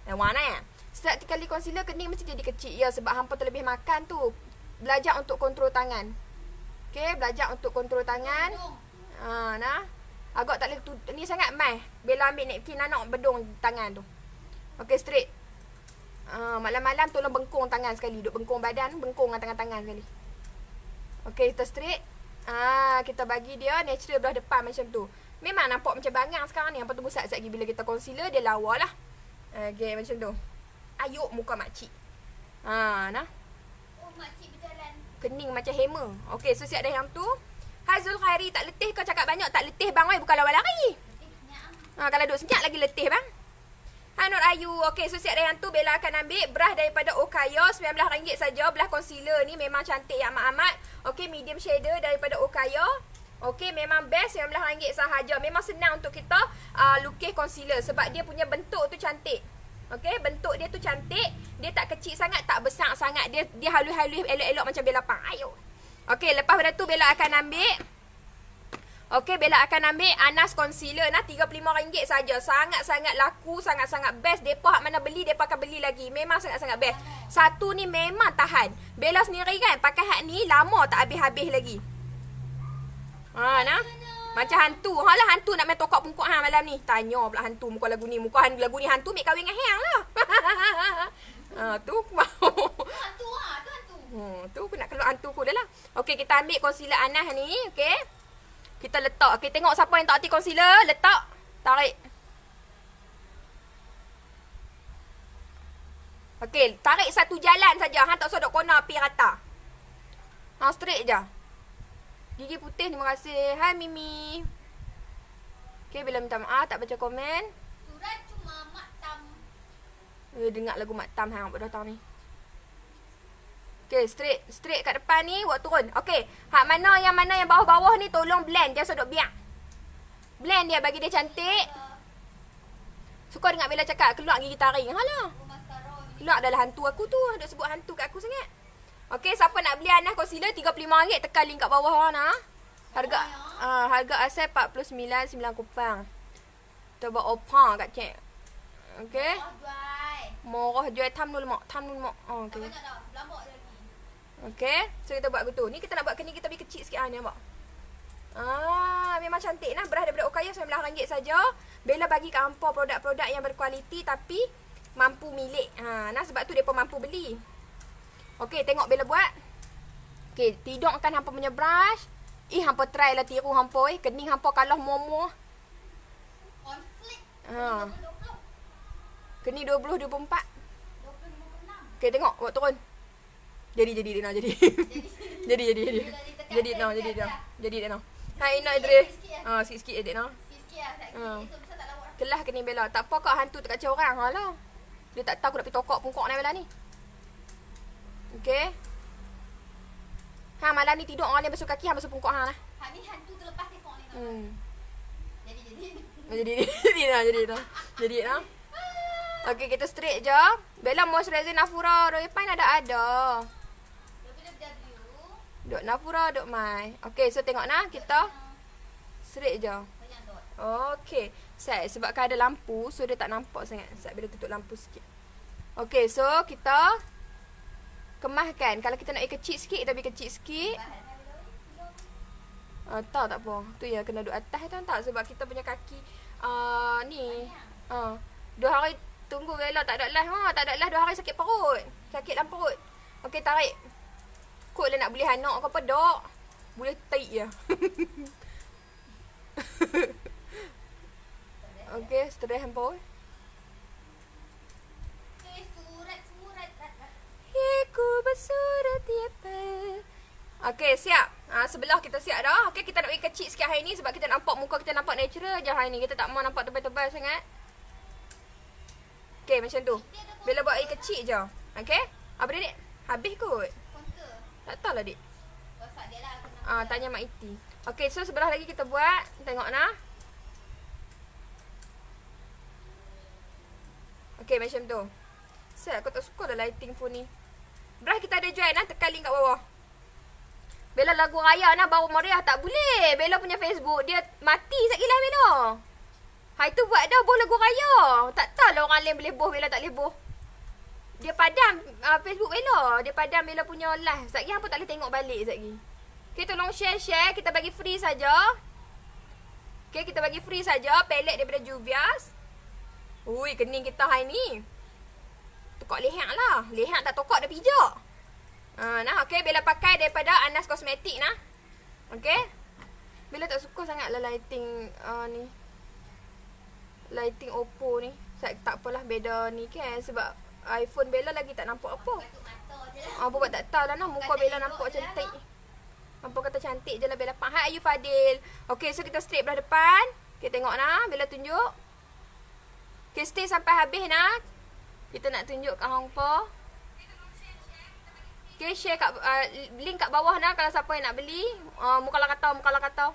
Speaker 1: Yang mana ya? Setiap kali concealer kening mesti jadi kecil ya sebab hampa terlebih makan tu. Belajar untuk kontrol tangan. Okey, belajar untuk kontrol tangan. Ha, nah. Agak tak boleh ni sangat mai. Bella ambil napkin anak bedung tangan tu. Okey, straight. Uh, malam-malam tolong bengkung tangan sekali. Duk bengkung badan, bengkung dengan tangan-tangan sekali. Okey, kita straight. Ah, kita bagi dia natural belah depan macam tu. Memang nampak macam bangang sekarang ni. Hampa tunggu sat lagi bila kita concealer dia lawa lah. Okey, macam tu. Ayuk muka makcik. Ha, nah.
Speaker 2: Oh, makcik berjalan.
Speaker 1: Kening macam hammer. Okey, so siap dah yang tu. Hai Zulkhairi, tak letih kau cakap banyak. Tak letih bang, oi. Bukan lawan lari.
Speaker 2: Ah.
Speaker 1: Ha, kalau duduk senyap lagi letih bang. Hai Nur Ayu. Okey, so dah yang tu Bella akan ambil brush daripada Okayo RM19 saja. Belah concealer ni memang cantik yang amat-amat. Okey, medium shader daripada Okayo. Okey, memang best RM19 sahaja. Memang senang untuk kita uh, lukis concealer sebab dia punya bentuk tu cantik. Okey, bentuk dia tu cantik. Dia tak kecil sangat, tak besar sangat. Dia dia halus-halus elok-elok macam Bella Pang. Ayo. Okey, lepas pada tu Bella akan ambil Okey, Bella akan ambil Anas concealer nah RM35 saja. Sangat-sangat laku, sangat-sangat best. Depa hak mana beli, depa akan beli lagi. Memang sangat-sangat best. Satu ni memang tahan. Bella sendiri kan pakai hak ni lama tak habis-habis lagi. Ha nah. Macam hantu. Ha lah hantu nak main tokak pungkuk ha malam ni. Tanya pula hantu muka lagu ni. Muka hantu lagu ni hantu mik kahwin dengan hang lah. [laughs] ha tu mau.
Speaker 2: Tu hantu ah, tu hantu.
Speaker 1: Hmm, tu aku nak keluar hantu aku dah lah. Okey, kita ambil concealer Anas ni. Okey. Kita letak. Okey, tengok siapa yang tak hati concealer. Letak. Tarik. Okey, tarik satu jalan saja. Han tak usah duk corner api rata. Ha, straight je. Gigi putih, terima kasih. Hai Mimi. Okey, bila minta maaf tak baca komen.
Speaker 2: Surat cuma matam.
Speaker 1: Eh, dengar lagu Mak Tam hang pada datang ni. Okay, straight straight kat depan ni buat turun. Okay, hak mana yang mana yang bawah-bawah ni tolong blend. Jangan sodok biak. Blend dia bagi dia cantik. Suka dengar Bella cakap keluar gigi taring. Halah.
Speaker 2: Ni.
Speaker 1: Keluar adalah hantu aku tu. Dia sebut hantu kat aku sangat. Okay, siapa nak beli Anas concealer RM35 tekan link kat bawah Ana. Harga ah harga asal 49.9 kupang. Kita buat opa kat cek. Okay. Murah jual tamnul mak, tamnul mak. Oh,
Speaker 2: Tak
Speaker 1: okey.
Speaker 2: banyak dah. Lambak lagi.
Speaker 1: Okey. So kita buat gitu. Ni kita nak buat kening kita bagi kecil sikit ah ni nampak. Ah, memang cantik nah. Beras daripada Okaya RM19 saja. Bella bagi kat hampa produk-produk yang berkualiti tapi mampu milik. Ha, nah sebab tu depa mampu beli. Okey, tengok Bella buat. Okey, tidakkan hampa punya brush. Ih, hampa try lah tiru hampa eh. Kening hampa kalah momo. Ha.
Speaker 2: 20,
Speaker 1: Kening 20 24.
Speaker 2: 20, 26.
Speaker 1: Okey, tengok buat turun. Jadi jadi dia nak jadi.
Speaker 2: Jadi,
Speaker 1: jadi jadi jadi.
Speaker 2: Ditekan
Speaker 1: Jadi
Speaker 2: dia
Speaker 1: jadi dia. no. Hai Ina Idris. Ah, sikit-sikit edit no.
Speaker 2: sikit-sikit lah. Tak
Speaker 1: Ha.
Speaker 2: Tak.
Speaker 1: Kelah kena Bella. Tak apa kau hantu dekat cik orang. Halah. Dia tak tahu aku nak pergi tokok pungkok ni Bella ni. Okey. Hang malam ni tidur orang lain basuh kaki, hang basuh pungkuk hang lah.
Speaker 2: Hak ni hantu terlepas tengok ni.
Speaker 1: Hmm.
Speaker 2: Jadi jadi.
Speaker 1: Jadi jadi dah jadi dah. Jadi dah. Okey, kita straight je. Bella moisturizer Nafura Roy ada ada. Duk Nafura duk mai. Okey, so tengok nah kita straight je. Okey. Set sebabkan ada lampu so dia tak nampak sangat. Set bila tutup lampu sikit. Okey, so kita kemaskan. Kalau kita nak bagi kecil sikit, kita bagi kecil sikit. Uh, tak tak apa. Tu ya kena duduk atas tu tak sebab kita punya kaki uh, ni. Uh, dua hari tunggu Bella tak ada live ha. Tak ada live dua hari sakit perut. Sakit dalam perut. Okey tarik. Kut lah nak boleh anak ke apa dok. Boleh tarik je. [laughs] Okey, seterusnya hampa.
Speaker 2: Eh, surat-surat.
Speaker 1: Aku bersurat tiapa. Okey, siap. Ha, sebelah kita siap dah. Okey, kita nak bagi kecil sikit hari ni sebab kita nampak muka kita nampak natural je hari ni. Kita tak mau nampak tebal-tebal sangat. Okey, macam tu. Bila buat air kecil je. Okey? Apa dia, Dik? Habis kot. Tak tahu lah, Dik.
Speaker 2: Dia lah. nak-
Speaker 1: Ah, tanya Mak Iti. Okey, so sebelah lagi kita buat. Tengok nah. Okey, macam tu. Saya aku tak suka lah lighting phone ni. Brah kita ada join nah, tekan link kat bawah. Bella lagu raya nah baru meriah tak boleh. Bella punya Facebook dia mati sekali lah Bella. Hai tu buat dah boh lagu raya. Tak tahu lah orang lain boleh boh Bella tak boleh boh. Dia padam uh, Facebook Bella. Dia padam Bella punya live. Lagi hampa tak boleh tengok balik lagi. Okay, tolong share-share. Kita bagi free saja. Okay, kita bagi free saja. Pelet daripada Juvias. Ui, kening kita hari ni. Tukar leher lah. Leher tak tokok dah pijak. Ha, nah, okay. Bella pakai daripada Anas Cosmetic nah. Okay. Bella tak suka sangat lah lighting uh, ni. Lighting Oppo ni. Tak, tak apalah beda ni kan. Sebab iPhone Bella lagi tak nampak apa.
Speaker 2: Lah.
Speaker 1: Ah, buat tak tahu lah nah. Muka Bella nampak
Speaker 2: lah,
Speaker 1: cantik. Apa kata cantik je lah Bella. Hai Ayu Fadil. Okay, so kita straight belah depan. Okay, tengok nah. Bella tunjuk. Okay, stay sampai habis nah. Kita nak tunjuk kat Hong Po. Okay, share kat, uh, link kat bawah nah kalau siapa yang nak beli. Uh, muka lah kata, muka lah kata.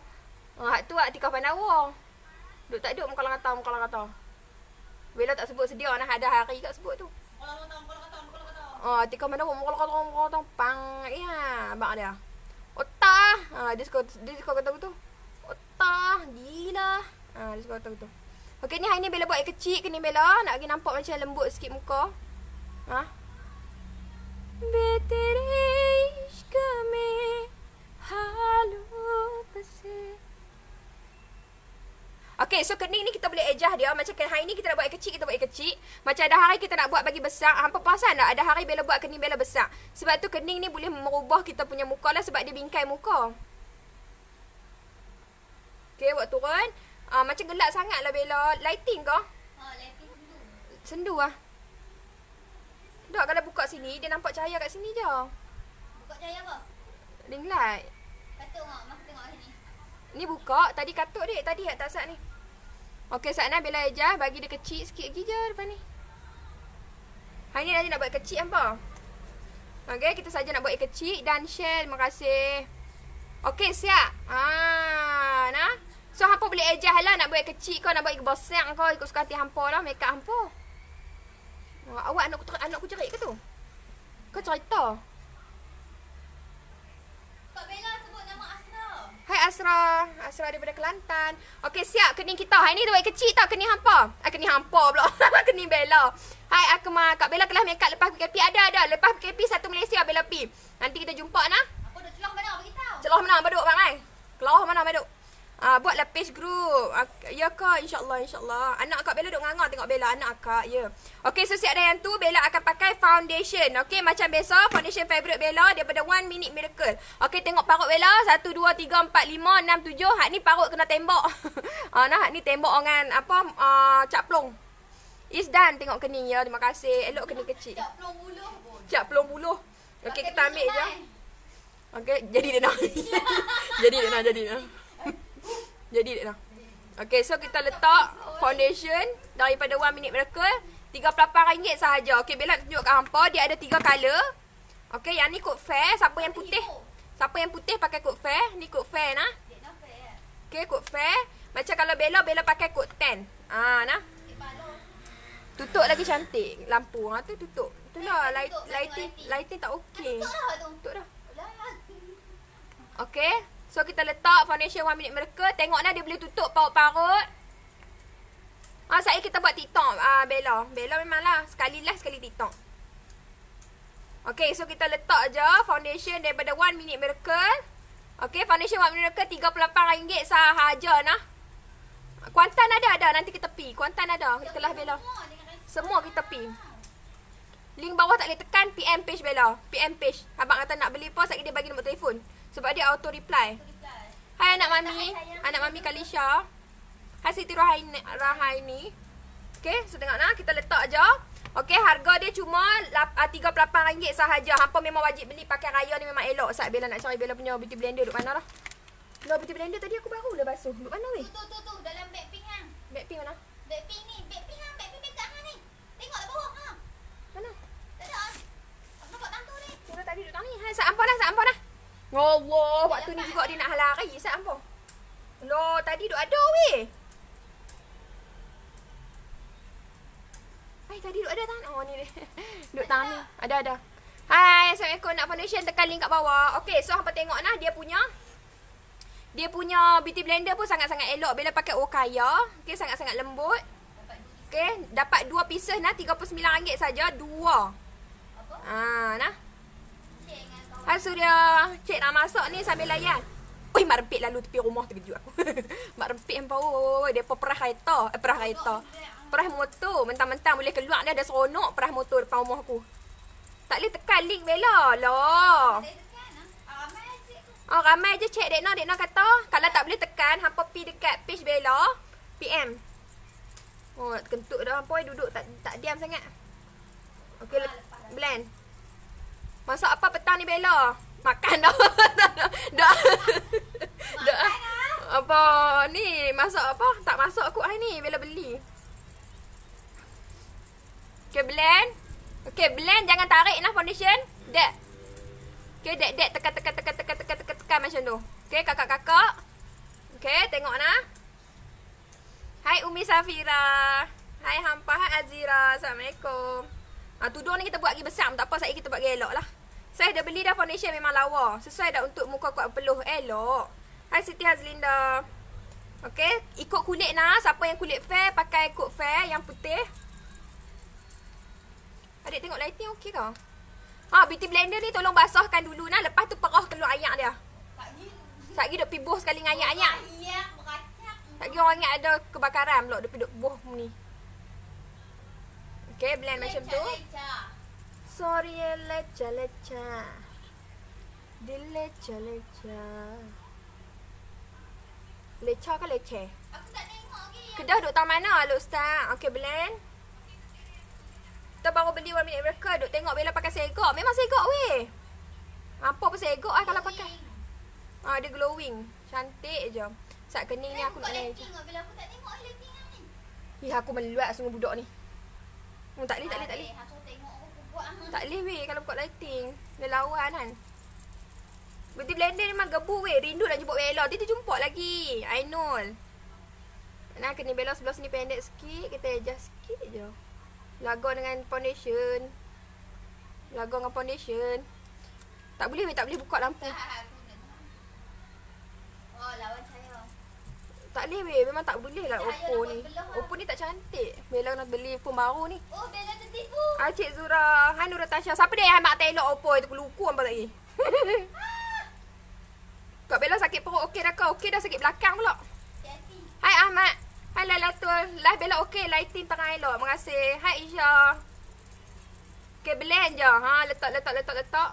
Speaker 1: Uh, tu hak tikar pandawa. Duk tak duk muka lah kata, muka lah kata. Bella tak sebut sedia nah ada hari kat sebut tu. Oh, tika mana mau kalau kata mau kata pang ya, abang dia. Otak. Ah, dia suka kata begitu. Otak, gila. Ah, dia suka kata begitu. Okey, ni hari ni Bella buat kecil ke ni Bella? Nak bagi nampak macam lembut sikit muka. Ha? Betere ishq mein halu pase. Okay, so kening ni kita boleh adjust dia. Macam hari ni kita nak buat kecil, kita buat kecil. Macam ada hari kita nak buat bagi besar. Hampa perasan tak? Ada hari Bella buat kening Bella besar. Sebab tu kening ni boleh merubah kita punya muka lah sebab dia bingkai muka. Okay, buat turun. Uh, macam gelap sangat lah Bella. Lighting ke?
Speaker 2: Ha, lighting dulu.
Speaker 1: Sendu lah. Tak, kalau buka sini, dia nampak cahaya kat sini je.
Speaker 2: Buka cahaya apa?
Speaker 1: Ring light.
Speaker 2: Katuk tengok, mak tengok sini.
Speaker 1: Ni buka. Tadi katuk dek. Tadi tak sat ni. Okey, saat ni Bella ejah. Bagi dia kecil sikit lagi je depan ni. Hari ni nanti nak buat kecil apa? Okey, kita saja nak buat kecil dan share. Terima kasih. Okey, siap. Ah, nah. So, hampa boleh ejah lah nak buat kecil kau, nak buat besar kau. Ikut suka hati hampa lah, make up hampa. Awak anak, anak ku cerit ke tu? Kau cerita.
Speaker 2: Kak Bella sebut nama Asra.
Speaker 1: Hai Asra. Asra daripada Kelantan. Okey, siap kening kita. Hari ni tu buat kecil tau kening hampa. Ah, kening hampa pula. [laughs] kening Bella. Hai Akma. Kak Bella kelas make up lepas PKP. Ada, ada. Lepas PKP satu Malaysia Bella pi. Nanti kita jumpa nah.
Speaker 2: Aku dah celah mana bagi tahu.
Speaker 1: Celah mana baduk bang ai? Kelah mana baduk? Ah, buatlah page group. Ah, ya kak, insyaAllah, insyaAllah. Anak Kak Bella duk nganga tengok Bella. Anak Kak, ya. Okey, so siap dah yang tu. Bella akan pakai foundation. Okey, macam biasa. Foundation favorite Bella daripada One Minute Miracle. Okey, tengok parut Bella. 1, 2, 3, 4, 5, 6, 7. Hak ni parut kena tembok. [laughs] ah, nah, hak ni tembok dengan apa? Ah, caplong. Is done. Tengok kening ya. Terima kasih. Elok kening kecil.
Speaker 2: Tak pelong buluh pun.
Speaker 1: Cap pelong buluh. Okey, kita ambil je. Okey, [laughs] [laughs] jadi dia nak. jadi dia nak, jadi dia nak. Jadi nak. Okey, so kita letak foundation daripada One Minute Miracle. RM38 sahaja. Okey, Bella tunjuk kat hampa. Dia ada tiga color. Okey, yang ni kod fair. Siapa yang putih? Siapa yang putih pakai kod fair? Ni kod fair nah. Okay, kod fair. Macam kalau Bella, Bella pakai kod 10. Ah, nah. Tutup lagi cantik lampu. Ha tu tutup. Itulah light, lighting
Speaker 2: lighting.
Speaker 1: tak okey.
Speaker 2: Tutup lah tu.
Speaker 1: Tutup dah.
Speaker 2: Alah.
Speaker 1: So kita letak foundation 1 minit mereka. Tengok dah dia boleh tutup paut-paut. Ah, saya kita buat TikTok ah Bella. Bella memanglah sekali lah sekali TikTok. Okay, so kita letak je foundation daripada 1 minute miracle. Okay, foundation 1 minute miracle RM38 sahaja nah. Kuantan ada ada nanti kita pi. Kuantan ada. Kita lah Bella.
Speaker 2: Semua
Speaker 1: kita pi. Link bawah tak boleh tekan PM page Bella. PM page. Abang kata nak beli pun sekali dia bagi nombor telefon. Sebab dia auto reply. Hai anak mami. Anak mami Kalisha. Hai Siti Rahaini. Rahaini. Okay, so tengok nah. Kita letak je. Okay, harga dia cuma ah, RM38 sahaja. Hampa memang wajib beli pakai raya ni memang elok. Saat Bella nak cari Bella punya beauty blender duduk mana dah. Bella beauty blender tadi aku baru dah basuh. Duduk mana weh?
Speaker 2: Tu tu tu tu dalam beg pink hang.
Speaker 1: Bag pink mana?
Speaker 2: Beg pink ni, beg pink hang, beg pink pegang hang ni. Tengok lah bawah ha.
Speaker 1: Mana?
Speaker 2: Tak ada. ah. Nampak tangtu ni.
Speaker 1: Sudah tadi duduk ni. Hai, saat ampun dah, saat ampun dah. Allah, waktu ni juga dia nak halari. Saat ampun. Loh, tadi duduk ada weh. Hai, tadi duduk ada tak? Oh, ni dia. [laughs] Duduk tangan ni. Ada, ada. Hai, Assalamualaikum. Nak foundation tekan link kat bawah. Okay, so hampa tengok nah dia punya dia punya beauty blender pun sangat-sangat elok bila pakai Okaya. Okay, sangat-sangat lembut. Okay, dapat dua pieces nah RM39 saja. Dua.
Speaker 2: apa?
Speaker 1: Ah, nah.
Speaker 2: Cik.
Speaker 1: Hai Surya, cik nak masuk ni sambil layan. Oi, mak rempit lalu tepi rumah terkejut aku. [laughs] mak rempit hempa oi, depa perah kereta, eh perah kereta. Perah motor, mentang-mentang boleh keluar dia ada seronok perah motor depan rumah aku. Tak boleh tekan link Bella lah.
Speaker 2: Ah. Cik.
Speaker 1: Oh, ramai je cek Dekna. Dekna kata, kalau tak boleh tekan, hampa pi dekat page Bella, PM. Oh, kentut dah hampa duduk tak tak diam sangat. Okey, le- blend. Masak apa petang ni Bella? Makan [laughs] dah. dah. dah. Apa ni? Masak apa? Tak masak aku hari ni. Bella beli. Okay, blend. Okay, blend. Jangan tarik lah foundation. Dek. Okay, dek, dek. Tekan, tekan, tekan, tekan, tekan, tekan, tekan macam tu. Okay, kakak-kakak. Okay, tengok nah. Hai Umi Safira. Hai Hampa, hai Azira. Assalamualaikum. Ha, tudung ni kita buat lagi besar. Tak apa, saya kita buat lagi elok lah. Saya dah beli dah foundation memang lawa. Sesuai dah untuk muka kuat peluh. Elok. Hai Siti Hazlinda. Okay, ikut kulit nah. Siapa yang kulit fair, pakai kod fair yang putih. Adik tengok lighting okey ke? Ha, beauty blender ni tolong basahkan dulu nah. Lepas tu perah telur ayak dia.
Speaker 2: Tak.
Speaker 1: Satgi duk pi buh sekali dengan ayak-ayak. Satgi orang ingat ada kebakaran pula duk pi duk buh ni. Okay, blend macam tu.
Speaker 2: Lecah.
Speaker 1: Sorry, lecha lecha. Dilecha lecha. Lecha ke leceh?
Speaker 2: Aku tak tengok lagi. yang-
Speaker 1: Kedah duk tahu mana lu Ustaz? Okay, blend. Kita baru beli one minute mereka duk tengok Bella pakai segok. Memang segok weh. Apa pun segok ah kalau pakai. Ah, dia glowing. Cantik je. Sat kening ni aku nak
Speaker 2: naik.
Speaker 1: je.
Speaker 2: Bila aku tak tengok lighting hang ni.
Speaker 1: Ih, aku meluat semua budak ni. Hmm, tak boleh, tak boleh, tak boleh.
Speaker 2: Aku tengok aku buat hang.
Speaker 1: Tak boleh weh kalau buat lighting. Dia lawan kan. Beauty blender memang gebu weh. Rindu nak jemput Bella. Dia terjumpa lagi. I know. Nah, kena Bella sebelah sini pendek sikit. Kita adjust sikit je. Lagu dengan foundation. Lagu dengan foundation. Tak boleh weh, tak boleh buka lampu. [laughs]
Speaker 2: Oh, lawan saya.
Speaker 1: Tak boleh weh. Memang tak boleh lah Oppo ni.
Speaker 2: lah.
Speaker 1: Oppo ni tak cantik. Bella nak beli phone baru ni.
Speaker 2: Oh, Bella tertipu.
Speaker 1: Ah, Cik Zura. Hai Nur Tasha. Siapa dia yang mak tak elok Oppo itu? Keluku apa lagi? [laughs] Kak Bella sakit perut okey dah kau? Okey dah sakit belakang pula. Hai Ahmad. Hai Lailatul. Live Bella okey. Lighting tengah elok. Terima kasih. Hai Isha. Okay, blend je. Ha, letak, letak, letak, letak.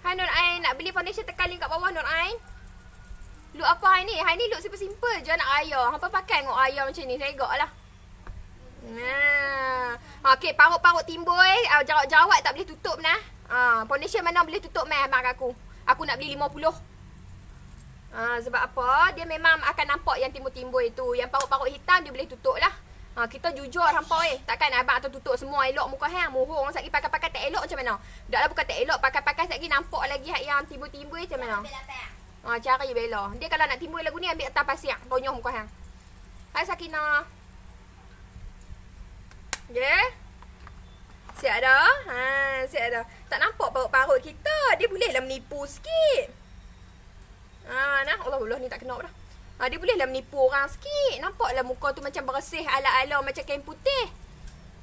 Speaker 1: Hai Nur Ain. Nak beli foundation tekan link kat bawah Nur Ain. Look apa hari ni? Hari ni look simple-simple je nak raya. Hampa pakai tengok raya macam ni. Segak lah. Nah. Okey, parut-parut timbul. Uh, jawab-jawab tak boleh tutup nah. Ah, foundation mana boleh tutup meh mak aku. Aku nak beli 50. Ah, sebab apa? Dia memang akan nampak yang timbul-timbul itu. Yang parut-parut hitam dia boleh tutup lah. Ha, kita jujur hampa eh. Takkan abang tu tutup semua elok muka hang. Muhung sat pakai-pakai tak elok macam mana? Daklah bukan tak elok, pakai-pakai sat nampak lagi yang timbul-timbul macam mana?
Speaker 2: Bella.
Speaker 1: Ha, cara je bela. Dia kalau nak timbul lagu ni ambil atas pasir. Tonyoh muka hang. Hai Sakina. Yeah. Siap dah? Ha, siap dah. Tak nampak parut-parut kita. Dia bolehlah menipu sikit. Ha, nah. Allah Allah ni tak kena dah. Ha, dia bolehlah menipu orang sikit. Nampaklah muka tu macam bersih ala-ala macam kain putih.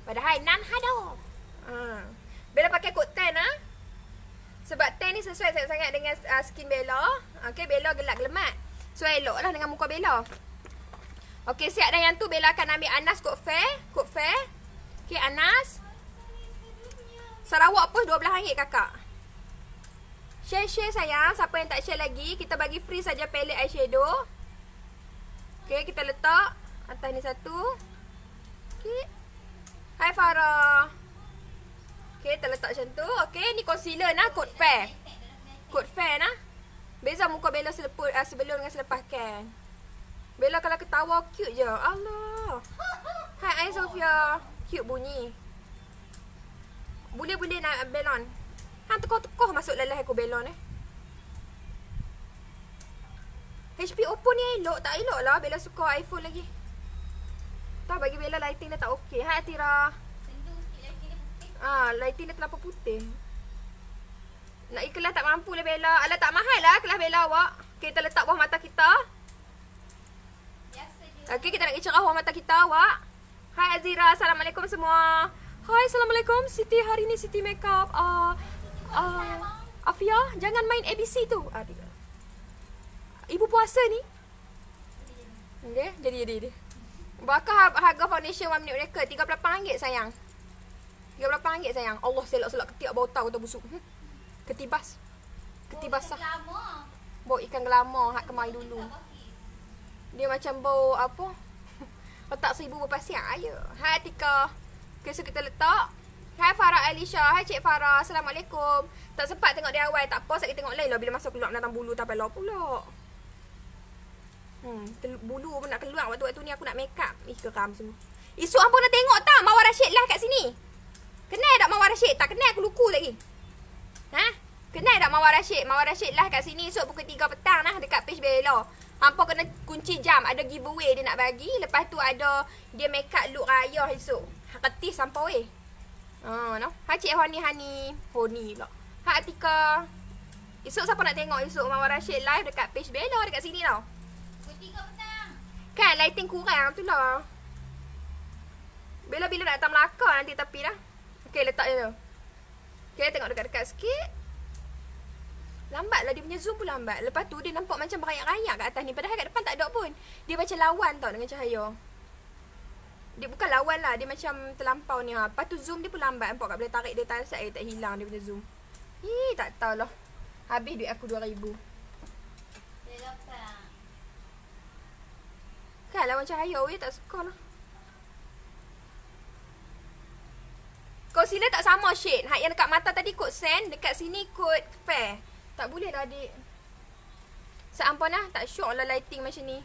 Speaker 1: Padahal nan hado. Ha. Bella pakai coat tan ah. Ha? Sebab tan ni sesuai sangat-sangat dengan uh, skin Bella. Okay, Bella gelap gelemat. So, elok lah dengan muka Bella. Okay, siap dah yang tu. Bella akan ambil Anas coat fair. Coat fair. Okay, Anas. Sarawak pun RM12 kakak. Share-share sayang. Siapa yang tak share lagi, kita bagi free saja palette eyeshadow. Okay, kita letak atas ni satu. Okay. Hai Farah. Okay, kita letak macam tu. Okay, ni concealer nah, coat fair. Coat fair nah. Beza muka Bella selepas, uh, sebelum dengan selepas kan. Bella kalau ketawa cute je. Allah. Hai, Hai Sofia. Cute bunyi. Boleh-boleh nak belon. Ha, tekoh-tekoh masuk lelah aku belon eh. HP Oppo ni elok. Tak elok lah. Bella suka iPhone lagi. Tak bagi Bella lighting dah tak okey. Hai Atira. Ah, lighting dia terlalu putih. Nak ikhlas tak mampu lah Bella. Alah tak mahal lah kelas Bella awak. Okay, kita letak bawah mata kita. Okay, kita nak pergi cerah bawah mata kita awak. Hai Azira, Assalamualaikum semua. Hai, Assalamualaikum. Siti hari ni Siti makeup. Uh, uh, Afia, jangan main ABC tu. Uh, Ibu puasa ni. Okay, jadi jadi jadi. Berapa harga foundation one minute mereka? RM38 sayang. RM38 sayang. Allah selak-selak ketiak bau tahu tu busuk. Hmm. Ketibas. Ketibas sah. Bau ikan gelama hak kemai dulu. Dia macam bau apa? [laughs] Letak seribu berpasir ayo. Hai Tika. Okay, so kita letak. Hai Farah Alisha. Hai Cik Farah. Assalamualaikum. Tak sempat tengok dia awal. Tak apa, saya tengok lain lah bila masuk keluar binatang bulu tak pala pula. Hmm, bulu pun nak keluar waktu-waktu ni aku nak make up. Ih, keram semua. Isu apa nak tengok tak? Mawar Rashid lah kat sini. Kenal tak Mawar Rashid? Tak kenal aku luku lagi. Ha? Kenal tak Mawar Rashid? Mawar Rashid lah kat sini esok pukul 3 petang lah dekat page Bella. Hampa kena kunci jam. Ada giveaway dia nak bagi. Lepas tu ada dia make up look raya esok. Ketis sampai weh. Ha, no? Ha Cik Hani Hani. Honi pula. Ha Atika. Esok siapa nak tengok esok Mawar Rashid live dekat page Bella dekat sini tau. Kan lighting kurang tu lah. Bella bila nak datang Melaka nanti tapi dah. Okay letak je tu. Okay tengok dekat-dekat sikit. Lambat lah dia punya zoom pun lambat. Lepas tu dia nampak macam berayak-rayak kat atas ni. Padahal kat depan tak ada pun. Dia macam lawan tau dengan cahaya. Dia bukan lawan lah. Dia macam terlampau ni ha. Lepas tu zoom dia pun lambat. Nampak kat boleh tarik dia tarik dia tak hilang dia punya zoom. Hii tak tahulah. Habis duit aku RM2,000. Kan lawan cahaya weh tak suka lah. Concealer tak sama shade. Hak yang dekat mata tadi kod sand, dekat sini kod fair. Tak boleh lah adik. Seampun lah Tak syok lah lighting macam ni.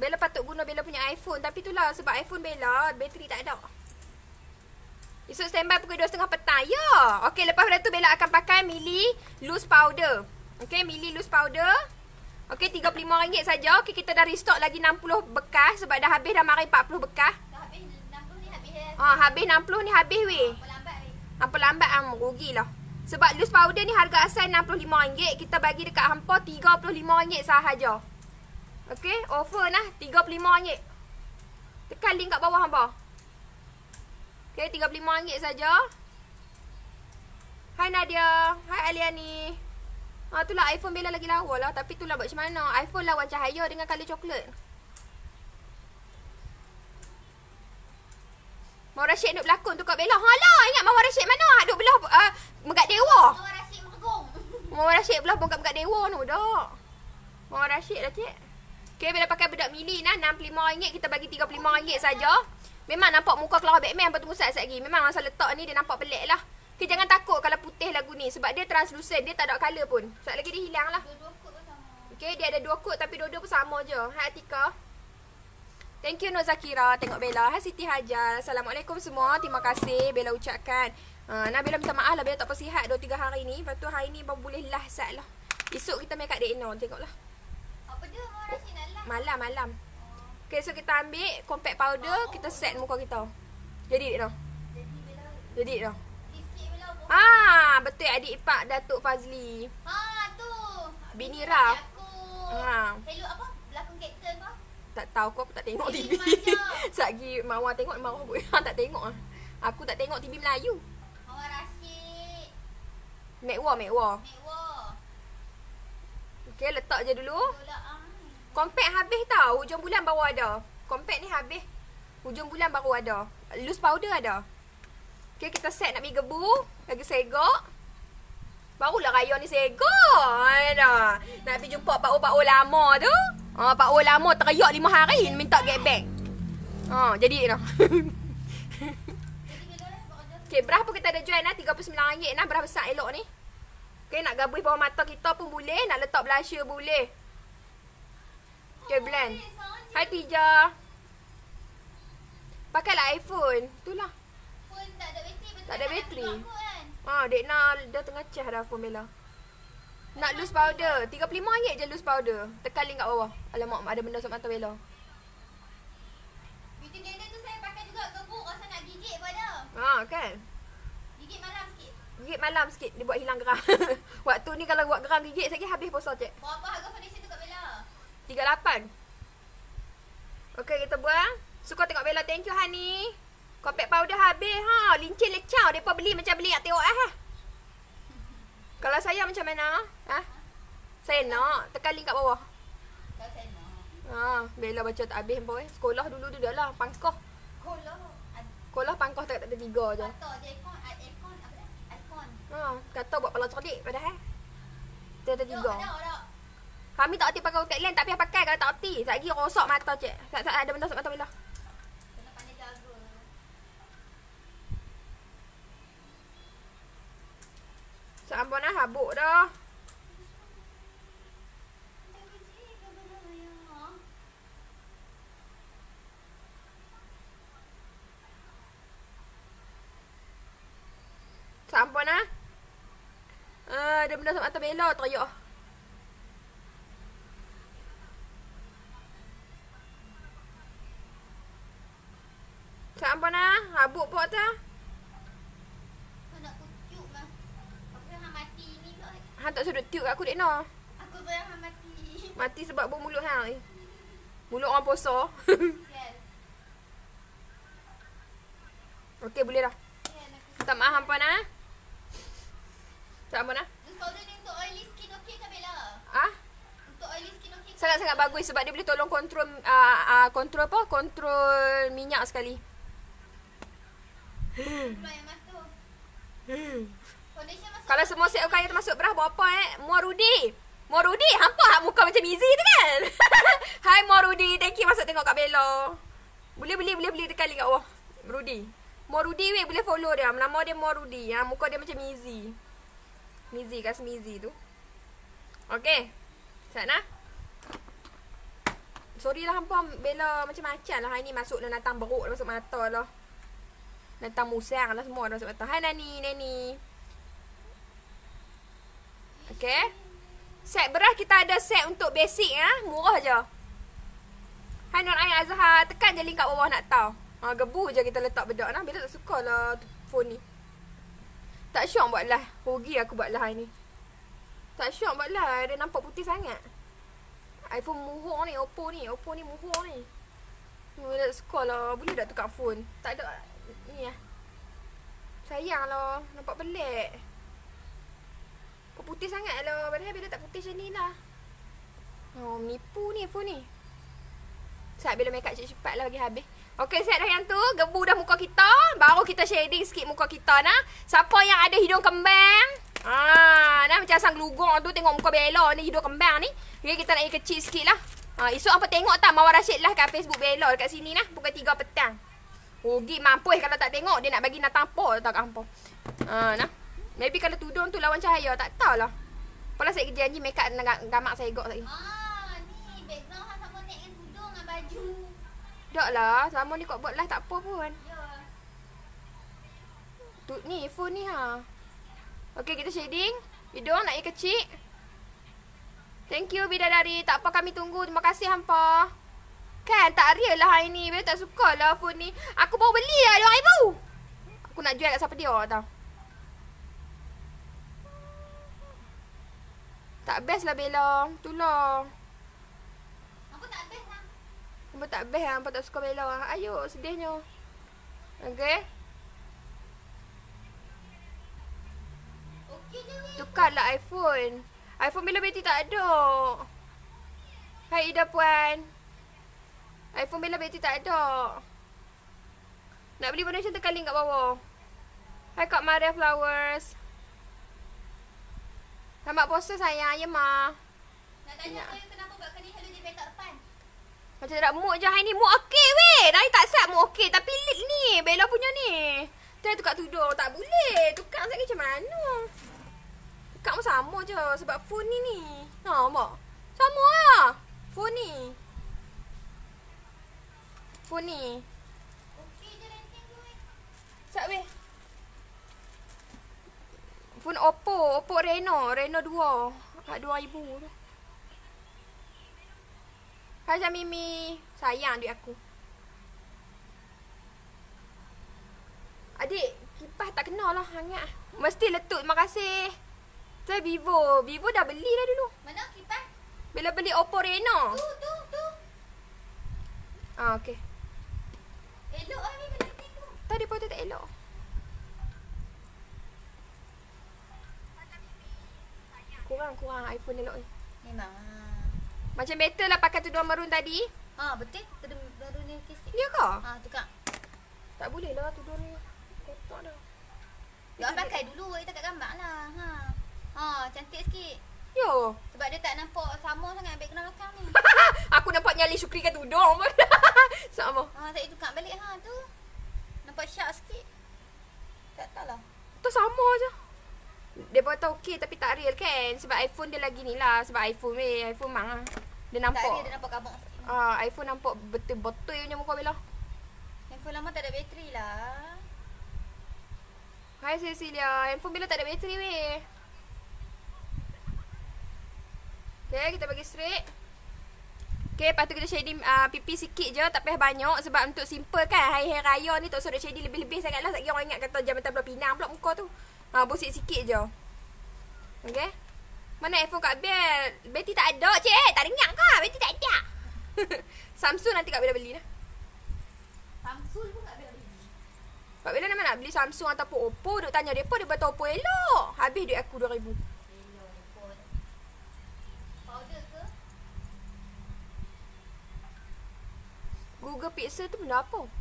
Speaker 1: Bella patut guna Bella punya iPhone. Tapi tu lah sebab iPhone Bella Bateri tak ada. Esok standby pukul 2.30 petang. Ya! Okay lepas tu Bella akan pakai Mili Loose Powder. Okay Mili Loose Powder. Okay RM35 saja. Okay kita dah restock lagi 60 bekas Sebab dah habis dah mari 40 bekas
Speaker 2: Dah habis 60 ni habis
Speaker 1: Ah, habis 60 ni habis weh
Speaker 2: Apa lambat weh
Speaker 1: Apa lambat am rugilah sebab loose powder ni harga asal RM65. Kita bagi dekat hampa RM35 sahaja. Okay. Offer nah RM35. Tekan link kat bawah hampa. Okay. RM35 saja. Hai Nadia. Hai Aliani. Ha, itulah iPhone Bella lagi lawa lah. Tapi itulah buat macam mana. iPhone lawan cahaya dengan colour coklat. Mawar Rashid duduk berlakon tu kat Bella. Hala, ingat Mawar Rashid mana? Duduk belah uh, Megat Dewa.
Speaker 2: Mawar Rashid mergong. [laughs]
Speaker 1: Mawar Rashid belah Megat Dewa tu. Dak. Mawar Rashid lah cik. Okay, Bella pakai bedak mili nah. RM65. Kita bagi RM35 saja. Memang nampak muka keluar Batman. Apa tunggu saat-saat lagi. Memang masa letak ni dia nampak pelik lah. Okay, jangan takut kalau putih lagu ni. Sebab dia translucent. Dia tak ada colour pun. Saat lagi dia hilang lah. Okay, dia ada dua kot tapi dua-dua pun sama je. Hai Atika. Thank you Nur Zakira tengok Bella. Hai Siti Hajar. Assalamualaikum semua. Terima kasih Bella ucapkan. Uh, nah Bella minta maaf lah Bella tak sihat 2 3 hari ni. Lepas tu hari ni baru boleh lah sat lah. Esok kita make up date no tengoklah.
Speaker 2: Apa dia Mama Rashid nak lah?
Speaker 1: Malam malam. Okay so kita ambil compact powder, kita set muka kita. Jadi no.
Speaker 2: Jadi Bella apa?
Speaker 1: Ah, betul adik ipar Datuk Fazli.
Speaker 2: Ha tu.
Speaker 1: Bini
Speaker 2: Bini
Speaker 1: Raf.
Speaker 2: Aku.
Speaker 1: Ha.
Speaker 2: Hello apa? Belakang kapten apa?
Speaker 1: Tak tahu aku, aku tak tengok
Speaker 2: TV.
Speaker 1: Satgi [laughs] Mawar tengok Mawar pun [laughs] tak tengok ah. Aku tak tengok TV Melayu.
Speaker 2: Mama Rashid.
Speaker 1: Mekwa, mekwa.
Speaker 2: Mewah.
Speaker 1: Okay, letak je dulu.
Speaker 2: Bola ah.
Speaker 1: Compact habis tau. Hujung bulan baru ada. Compact ni habis. Hujung bulan baru ada. Loose powder ada. Okay, kita set nak pergi gebu. Lagi segok. Barulah raya ni segok. Nak pergi jumpa Pak O lama tu. Ha, Pak O lama teriak lima hari minta get back. Ha, jadi dah.
Speaker 2: Buat order.
Speaker 1: Okay, berapa kita ada jual nah? RM39 nah. Berapa besar elok ni? Okay, nak gabui bawah mata kita pun boleh. Nak letak blusher boleh. Okay, blend.
Speaker 2: Eh,
Speaker 1: Hai Tija. Pakailah iPhone. Itulah.
Speaker 2: pun tak ada bateri.
Speaker 1: Tak ada bateri. Ha, Dek Na dah tengah charge dah phone Bella. Nak loose powder. RM35 je loose powder. Tekan link kat bawah. Alamak, ada benda sok mata Bella.
Speaker 2: Beauty blender tu saya pakai juga gebuk rasa nak gigit pun ada.
Speaker 1: Ha, kan?
Speaker 2: Gigit malam sikit.
Speaker 1: Gigit malam sikit dia buat hilang geram. [laughs] Waktu ni kalau buat geram gigit sikit habis posa cek.
Speaker 2: Berapa harga foundation tu kat Bella?
Speaker 1: 38. Okey, kita buang. Suka tengok Bella. Thank you, Hani. Compact powder habis. Ha, lincin lecau. Mereka beli macam beli kat tengok ah. Kalau saya macam mana? Ha? Saya nak. Tekan link kat bawah.
Speaker 2: Kalau saya.
Speaker 1: Ha, Bella baca tak habis boy. Sekolah dulu tu dah lah. Pangkoh.
Speaker 2: Ad-
Speaker 1: Sekolah pangkoh tak ada tiga je.
Speaker 2: kata ikon apa? Icon.
Speaker 1: Ha, kata buat pala cerdik padahal. Ada tiga.
Speaker 2: Ada, ada.
Speaker 1: Kami tak hati pakai kat lain tak payah pakai kalau tak hati. Sekejap lagi rosak mata cik. Sekejap ada benda sok mata Bella.
Speaker 2: Kena pandai jaga.
Speaker 1: Ampun lah. Habuk dah.
Speaker 2: Tak biji ke Bella ya?
Speaker 1: Sampun ah. Ah, ada benda sok mata Bella teriak. Sampun ah. Habuk pun tak.
Speaker 2: Kau nak kucuk mah. Aku yang hang mati
Speaker 1: Han tak sudut tiup kat aku dek no.
Speaker 2: Aku tu yang hang mati.
Speaker 1: Mati sebab bau mulut hang. eh. Mulut orang poso.
Speaker 2: Sial.
Speaker 1: Okey boleh dah.
Speaker 2: Aku.
Speaker 1: Minta maaf ampun ah. Sampun ah.
Speaker 2: Loose powder ni untuk oily skin okey ke Bella?
Speaker 1: Ah,
Speaker 2: Untuk oily skin okey ke?
Speaker 1: sangat-sangat bagus sebab dia boleh tolong kontrol uh, uh, kontrol apa? Kontrol minyak sekali.
Speaker 2: Masuk.
Speaker 1: Kalau semua set kaya termasuk berah berapa eh? Muar Rudi. Muar Rudi, hampa hak muka macam Izzy tu kan? [laughs] Hai Muar Rudi, thank you masuk tengok Kak Bella. Boleh boleh boleh boleh tekan link kat bawah. Rudi. Muar Rudi weh boleh follow dia. Nama dia Muar Rudi. Ha, muka dia macam Izzy. Mizi kat Smizi tu. Okay. Sana. Sorry lah hampa Bella macam-macam lah. Hari ni masuk dah natang beruk dah masuk mata lah. Natang musang lah semua dah masuk mata. Hai Nani, Nani. Okay. Set beras kita ada set untuk basic ah, murah je. Hai Nur Ain Azhar, tekan je link kat bawah nak tahu. Ha, gebu je kita letak bedak nah. Bila tak suka lah phone ni. Tak syok buat lah. Rugi aku buat lah ni. Tak syok buat lah. Dia nampak putih sangat. iPhone murah ni. Oppo ni. Oppo ni murah ni. Bila tak suka lah. Boleh tak tukar phone? Tak ada. Ni lah. Sayang lah. Nampak pelik. Kau putih sangat lah. Padahal bila tak putih macam ni lah. Oh, menipu ni phone ni. Saat bila make up cepat-cepat lah bagi habis. Okey, set dah yang tu. Gebu dah muka kita. Baru kita shading sikit muka kita nah. Siapa yang ada hidung kembang? Ah, nah macam asang gelugong tu tengok muka Bella ni hidung kembang ni. Okay, kita nak kecil sikit lah. Ha, esok apa tengok tak Mawar Rashid lah kat Facebook Bella dekat sini nah. Pukul 3 petang. Rugi mampus kalau tak tengok dia nak bagi nak tampol tak hampa. Ha, nah. Maybe kalau tudung tu lawan cahaya tak tahulah. Apalah saya janji make up nak gamak saya gok lagi.
Speaker 2: Ah, ni background hang sama naik dengan tudung dengan baju.
Speaker 1: Tak lah. Selama ni kau buat live tak apa pun.
Speaker 2: Ya.
Speaker 1: Tu, ni phone ni ha. Okay kita shading. Hidung nak yang kecil. Thank you bidadari. Tak apa kami tunggu. Terima kasih hampa. Kan tak real lah hari ni. Bella tak suka lah phone ni. Aku baru beli lah RM2,000. Aku nak jual kat siapa dia tau. Tak best lah Bella. Itulah.
Speaker 2: Apa tak best lah.
Speaker 1: Hampa tak best lah. Hampa tak suka Bella. Ayo sedihnya. Okay. Tukarlah iPhone. iPhone bila Betty tak ada. Hai Ida Puan. iPhone bila Betty tak ada. Nak beli donation tekan link kat bawah. Hai Kak Maria Flowers. Selamat puasa sayang. Ya Ma.
Speaker 2: Nak tanya
Speaker 1: Ya.
Speaker 2: saya kenapa buat kali hello dia betak depan.
Speaker 1: Macam tak mood je hari ni. Mood okey weh. Hari tak sat mood okey. Tapi lit ni. Bella punya ni. Try tukar tudung. Tak boleh. Tukar saya macam mana. Tukar pun sama je. Sebab phone ni ni. Ha, mak. Sama lah. Phone ni. Phone ni.
Speaker 2: Okey je ranking tu weh.
Speaker 1: Sat weh. Phone Oppo. Oppo Reno. Reno 2. Kat 2000 tu. Hai Mimi. Sayang duit aku. Adik, kipas tak kena lah hangat. Mesti letup, terima kasih. Tu Vivo. Vivo dah beli dah dulu.
Speaker 2: Mana kipas?
Speaker 1: Bila beli Oppo Reno.
Speaker 2: Tu tu tu.
Speaker 1: Ah, okey.
Speaker 2: Elok ah.
Speaker 1: Tadi foto tak elok. Kurang, kurang iPhone elok ni.
Speaker 2: Memang.
Speaker 1: Macam better lah pakai tudung maroon tadi.
Speaker 2: Ha betul. Kedua baru ni okey sikit.
Speaker 1: Ya ke?
Speaker 2: Ha tukar.
Speaker 1: Tak boleh lah tudung ni. Kotak dah.
Speaker 2: Dia pakai dulu kita kat gambar lah. Ha. Ha cantik sikit.
Speaker 1: Yo.
Speaker 2: Sebab dia tak nampak sama sangat background belakang ni. [laughs]
Speaker 1: Aku nampak nyali Syukri kat tudung pun. [laughs] Sama.
Speaker 2: Ha saya tukar balik ha tu. Nampak syak sikit. Tak tahu lah.
Speaker 1: Tu sama je. Dia kata okey tapi tak real kan. Sebab iPhone dia lagi ni lah. Sebab iPhone weh. iPhone mang lah. Dia
Speaker 2: Tak
Speaker 1: nampak.
Speaker 2: dia, dia nampak sikit.
Speaker 1: Ah, iPhone nampak betul-betul punya muka Bella.
Speaker 2: Handphone lama tak ada bateri lah.
Speaker 1: Hai Cecilia. Handphone Bella tak ada bateri weh. Okay, kita bagi straight. Okay, lepas tu kita shading uh, pipi sikit je. Tak payah banyak. Sebab untuk simple kan. Hari-hari raya ni tak nak shading lebih-lebih sangat lah. Sekali orang ingat kata jambatan belah pinang pula muka tu. Ha, busik sikit je. Okay. Mana iPhone Kak Bel? Betty tak ada cik. Tak dengar ke? Betty tak ada. [laughs] Samsung nanti Kak Bella beli lah.
Speaker 2: Samsung pun tak boleh beli.
Speaker 1: Kak Bella nama nak beli Samsung ataupun Oppo. Duk tanya dia dia kata Oppo elok. Habis duit aku 2000.
Speaker 2: Hello handphone. Powder ke?
Speaker 1: Google Pixel tu benda apa?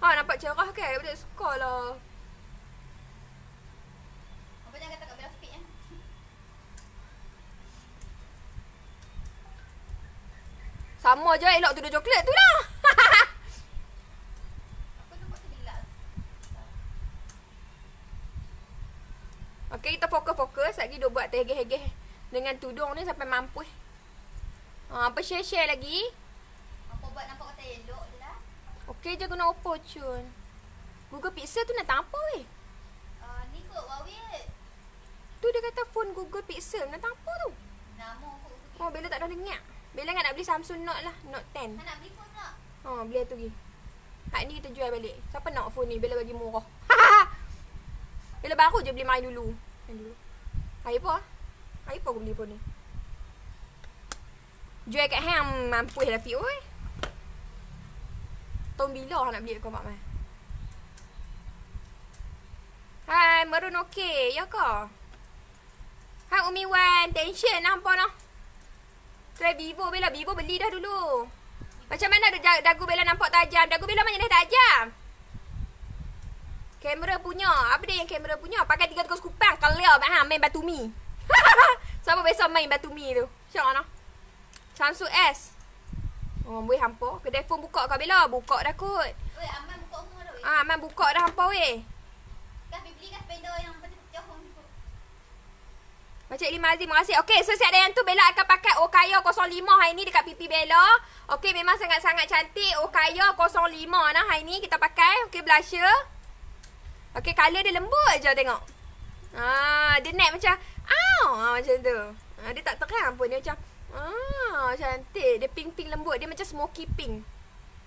Speaker 1: Ha nampak cerah kan? Aku tak suka lah.
Speaker 2: Apa jangan kata kat bela speed eh.
Speaker 1: Sama je elok tu coklat tu lah. [laughs] Okey kita fokus-fokus. Lagi duk buat terhegeh-hegeh dengan tudung ni sampai mampu. Ha, apa share-share lagi?
Speaker 2: Apa buat nampak kata elok je
Speaker 1: guna Oppo cun. Google Pixel tu nak tak apa weh?
Speaker 2: Uh, ni kot Huawei.
Speaker 1: Tu dia kata phone Google Pixel nak tak apa tu?
Speaker 2: Nama.
Speaker 1: Oh Bella tak dah dengar. Bella kan nak beli Samsung Note lah. Note 10.
Speaker 2: Kan nak beli phone tak?
Speaker 1: Ha, beli tu pergi. Hak ni kita jual balik. Siapa nak phone ni? Bella bagi murah. [laughs] Bella baru je beli main dulu. Main dulu. Hari apa? Hari apa aku beli phone ni? Jual kat hang mampu lah Fik oi. Tahun bila hang nak beli kau mak mai? Hai, Merun okey. Ya ke? Hai Umi Wan, tension nampak noh. Try Vivo Bella, Vivo beli dah dulu. Macam mana da- dagu Bella nampak tajam? Dagu Bella macam dah tajam. Kamera punya. Apa dia yang kamera punya? Pakai 300 kupang. Clear mak hang main batu mi. [laughs] Siapa besok main batu mi tu? Syok mana? Samsung S. Oh, boleh hampa. Kedai phone buka kau Bella. Buka dah kot.
Speaker 2: Weh, Aman buka rumah dah weh.
Speaker 1: Ah, man buka dah hampa weh.
Speaker 2: Kan beli kan spender yang tu.
Speaker 1: Macam Lima Azim, terima kasih. Okay, so siap ada yang tu Bella akan pakai Okayo 05 hari ni dekat pipi Bella. Okay, memang sangat-sangat cantik. Okayo 05 nah hari ni kita pakai. Okay, blusher. Okay, colour dia lembut je tengok. Ah, dia naik macam, ah, macam tu. Ah, dia tak terang pun, dia macam, ah, cantik. Dia pink-pink lembut, dia macam smoky pink.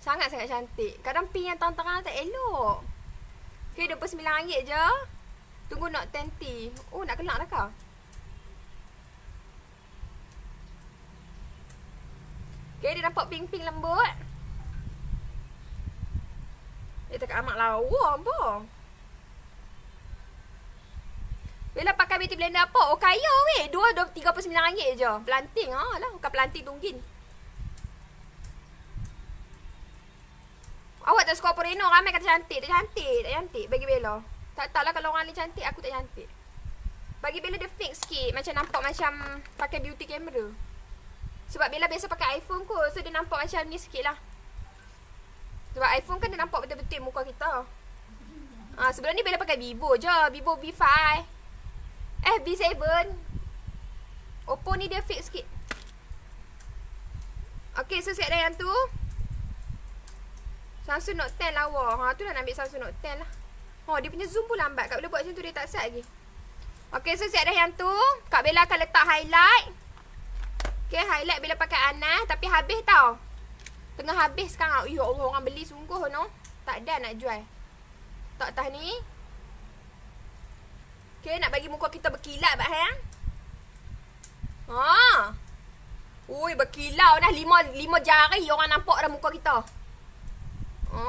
Speaker 1: Sangat-sangat cantik. Kadang pink yang terang-terang tak elok. Okay, RM29 je. Tunggu nak 10 Oh, nak kelak dah kau? Okay, dia nampak pink-pink lembut. Dia tak amat lawa apa. Bella pakai beauty blender apa? Oh, kaya weh. Dua, dua, tiga puluh sembilan ringgit je. Pelanting ha lah. Bukan pelanting tunggin. Awak tak suka apa Reno? Ramai kata cantik. Tak cantik. Tak cantik bagi Bella. Tak tahu lah kalau orang lain cantik, aku tak cantik. Bagi Bella dia fix sikit. Macam nampak macam pakai beauty camera. Sebab Bella biasa pakai iPhone kot. So dia nampak macam ni sikit lah. Sebab iPhone kan dia nampak betul-betul muka kita. Ah, sebelum ni Bella pakai Vivo je. Vivo V5. Eh, V7. Oppo ni dia fix sikit. Okay, so siap dah yang tu. Samsung Note 10 lawa. Ha, tu lah nak ambil Samsung Note 10 lah. Oh, dia punya zoom pun lambat. Kak boleh buat macam tu, dia tak set lagi. Okay, so siap dah yang tu. Kak Bella akan letak highlight. Okay, highlight bila pakai Anas tapi habis tau. Tengah habis sekarang. Ya Allah, orang beli sungguh no. Tak ada nak jual. Tak tahu ni. Okay, nak bagi muka kita berkilat bat hang. Ha. Ui, berkilau dah lima lima jari orang nampak dah muka kita. Ha.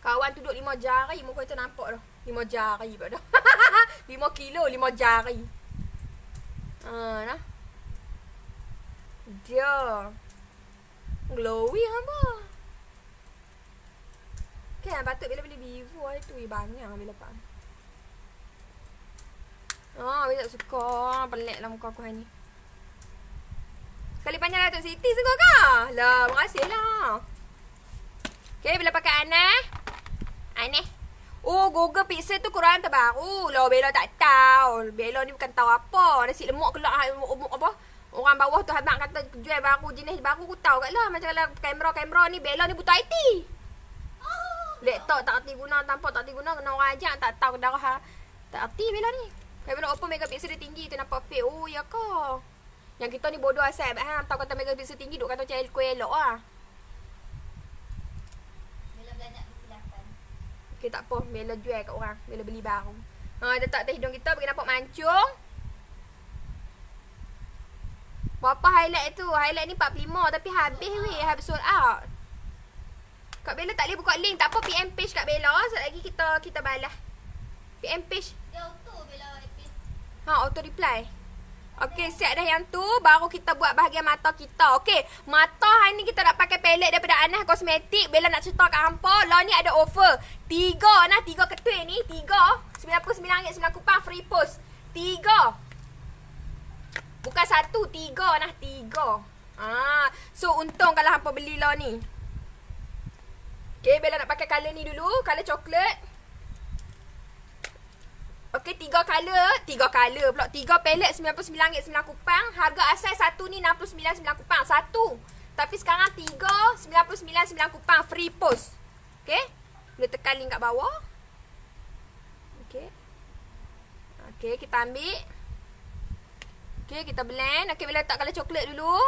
Speaker 1: Kawan tu duduk lima jari muka kita nampak dah. Lima jari pada. [laughs] lima kilo lima jari. Ha, nah. Dia Glowy apa Kan patut bila beli Vivo tu Banyak bila lepas Oh, bila tak suka. Pelik lah muka aku hari ni. Sekali panjang Datuk Siti suka ke? Lah, makasih lah. Okay, bila pakai Aneh? Aneh. Oh, Google Pixel tu kurang terbaru. Lah, Bella tak tahu. Bella ni bukan tahu apa. Nasi lemak kelak apa? Orang bawah tu habang kata jual baru jenis baru aku tahu kat lah. Macam kalau kamera-kamera ni Bella ni butuh IT. Laptop tak erti guna, tanpa tak erti guna kena orang ajak tak tahu darah ha. Tak erti Bella ni. Kamera Oppo megapixel dia tinggi tu nampak fake. Oh ya ke? Yang kita ni bodoh asal ha tahu kata megapixel tinggi duk kata cari kuih elok ah.
Speaker 2: Banyak kesilapan.
Speaker 1: Okay tak apa, Bella jual kat orang. Bella beli baru. Ha, dia tak atas hidung kita bagi nampak mancung. Berapa highlight tu? Highlight ni 45 tapi habis weh, habis sold out. Kak Bella tak boleh buka link. Tak apa PM page Kak Bella. Sekejap lagi kita kita balas. PM page.
Speaker 2: Dia auto Bella repeat.
Speaker 1: Ha, auto reply. Okay, siap dah yang tu. Baru kita buat bahagian mata kita. Okay, mata hari ni kita nak pakai palette daripada Anas Kosmetik. Bella nak cerita kat hampa. Lah ni ada offer. Tiga nah, tiga ketui ni. Tiga. RM99 kupang free post. Tiga. Bukan satu, tiga nah, tiga. Ah, so untung kalau hampa beli lah ni. Okay, Bella nak pakai color ni dulu. Color coklat. Okay, tiga color. Tiga color pula. Tiga palette RM99.9 kupang. Harga asal satu ni RM69.9 kupang. Satu. Tapi sekarang tiga RM99.9 kupang. Free post. Okay. Boleh tekan link kat bawah. Okay. Okay, kita ambil. Okay, kita blend. Okay, bila letak color coklat dulu.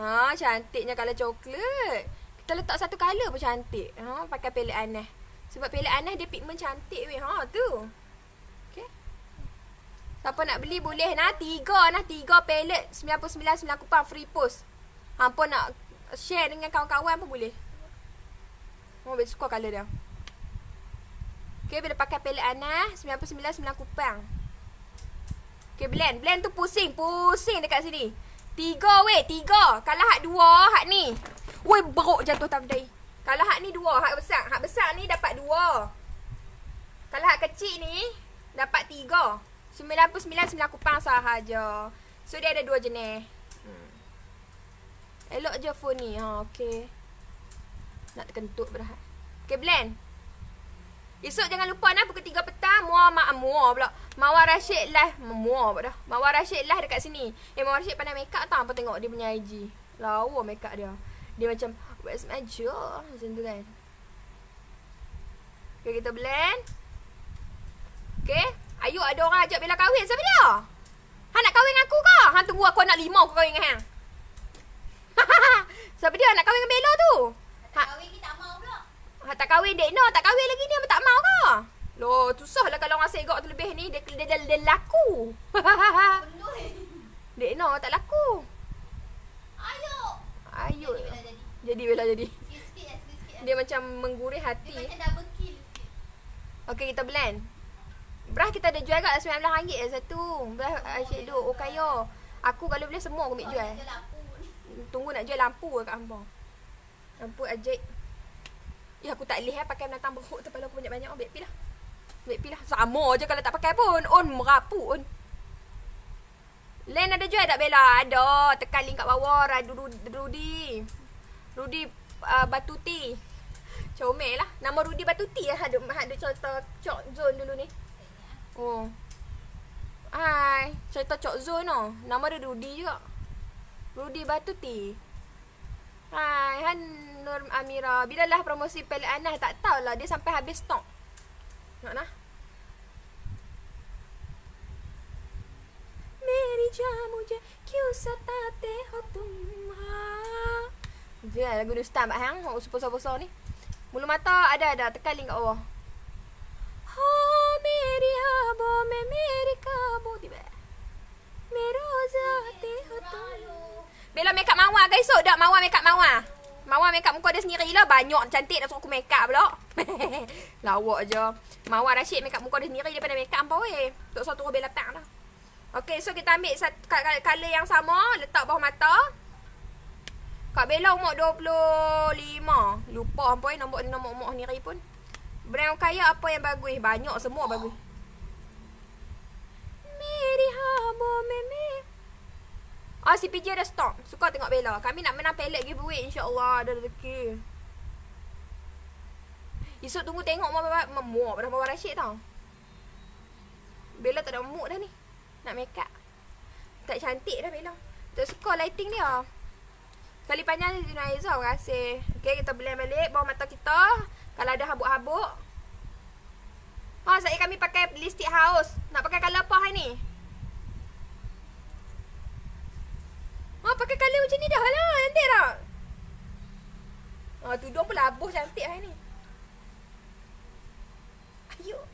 Speaker 1: Ha, cantiknya color coklat. Kita letak satu color pun cantik. Ha, pakai palette aneh. Sebab palette aneh dia pigment cantik weh. Ha, tu. Okay. Siapa nak beli boleh nah. Tiga nah. Tiga palette. 99.9 kupang free post. Hampa nak share dengan kawan-kawan pun boleh. Oh, suka color dia. Okay, bila pakai palette aneh. 99.9 kupang. Okay, blend. Blend tu pusing. Pusing dekat sini. Tiga, weh. Tiga. Kalau hak dua, hak ni. Weh, beruk jatuh tadi. Kalau hak ni dua, hak besar. Hak besar ni dapat dua. Kalau hak kecil ni, dapat tiga. Sembilan puluh sembilan, sembilan kupang sahaja. So, dia ada dua jenis. Hmm. Elok je phone ni. Ha, okay. Nak terkentut berhak. Okay, blend. Esok jangan lupa nah pukul 3 petang Muar mak muar pula. Mawar Rashid live muar pula dah. Mawar Rashid live dekat sini. Eh Mawar Rashid pandai make up tak apa tengok dia punya IG. Lawa make up dia. Dia macam where's my jaw? Macam tu kan. Okay, kita blend. Okay. Ayo ada orang ajak Bella kahwin. Siapa dia? Ha nak kahwin dengan aku ke? Ha tunggu aku nak lima aku kahwin dengan hang. [laughs] Siapa dia nak kahwin dengan Bella tu?
Speaker 2: Tak kahwin ni tak mau pula.
Speaker 1: Ha tak kahwin dek no, tak kahwin lagi ni apa tak mau ke? Loh, susah lah kalau orang segok tu lebih ni dia dia, dia, dia laku.
Speaker 2: Penuh. [laughs]
Speaker 1: dek no, tak laku.
Speaker 2: Ayo.
Speaker 1: Ayo.
Speaker 2: Bila jadi.
Speaker 1: Bella jadi.
Speaker 2: Sikit-sikit lah, sikit-sikit lah.
Speaker 1: Dia macam menggurih
Speaker 2: Dia
Speaker 1: hati.
Speaker 2: macam double kill sikit.
Speaker 1: Okey, kita blend. Brah kita ada jual kat RM19 je satu. Brah eyeshadow Okayo. Aku kalau boleh semua aku ambil
Speaker 2: Oh,
Speaker 1: jual. Tunggu nak jual lampu ke kat hangpa. Lampu ajaib. Ya aku tak boleh eh pakai menatang beruk tu kepala aku banyak-banyak. Ambil pi lah. Ambil pi lah. Sama je kalau tak pakai pun. On merapu on. Len ada jual tak Bella? Ada. Tekan link kat bawah. Radu Rudy. Rudy uh, Batuti. Comel lah. Nama Rudy Batuti lah. Ada, ada cerita cok zone dulu ni. Oh. Hai. Cerita cok zone oh. Nama dia Rudy juga. Rudy Batuti. Hai, Han Nur Amira. Bila lah promosi pelet Anas tak tahulah dia sampai habis stok. Nak nah. मेरी जा मुझे क्यों सताते हो तुम हाँ dia lagu Dustan Mbak Hang Hok besar-besar ni Bulu mata ada ada Tekan link kat bawah Ha meri habo me meri kabo Tiba Mero zate ho tum Bella make up mawar guys so dak mawar make up mawar. Mawar make up muka dia sendiri lah banyak cantik nak suruh aku make up pula. [laughs] Lawak je. Mawar Rashid make up muka dia sendiri daripada make up apa weh. Tok satu Bella tak lah. Okay so kita ambil sat, color yang sama letak bawah mata. Kak Bella umur 25. Lupa eh nombor nombor umur sendiri pun. Brand kaya apa yang bagus? Banyak semua bagus. Meri habo me me Ah, si PJ dah stop. Suka tengok Bella. Kami nak menang pallet giveaway insya-Allah ada rezeki. Esok tunggu tengok mama memuak pada Mama Rashid tau. Bella tak ada mood dah ni. Nak make up. Tak cantik dah Bella. Tak suka lighting dia. Kali panjang Zina Aizah Terima kasih. Okay kita blend balik Bawah mata kita. Kalau ada habuk-habuk. Ha saya kami pakai lipstick house Nak pakai colour apa hari ni? Ha pakai colour macam ni dah. Lah Nanti tak? Ha tudung pun labuh cantik hari ni. Ayo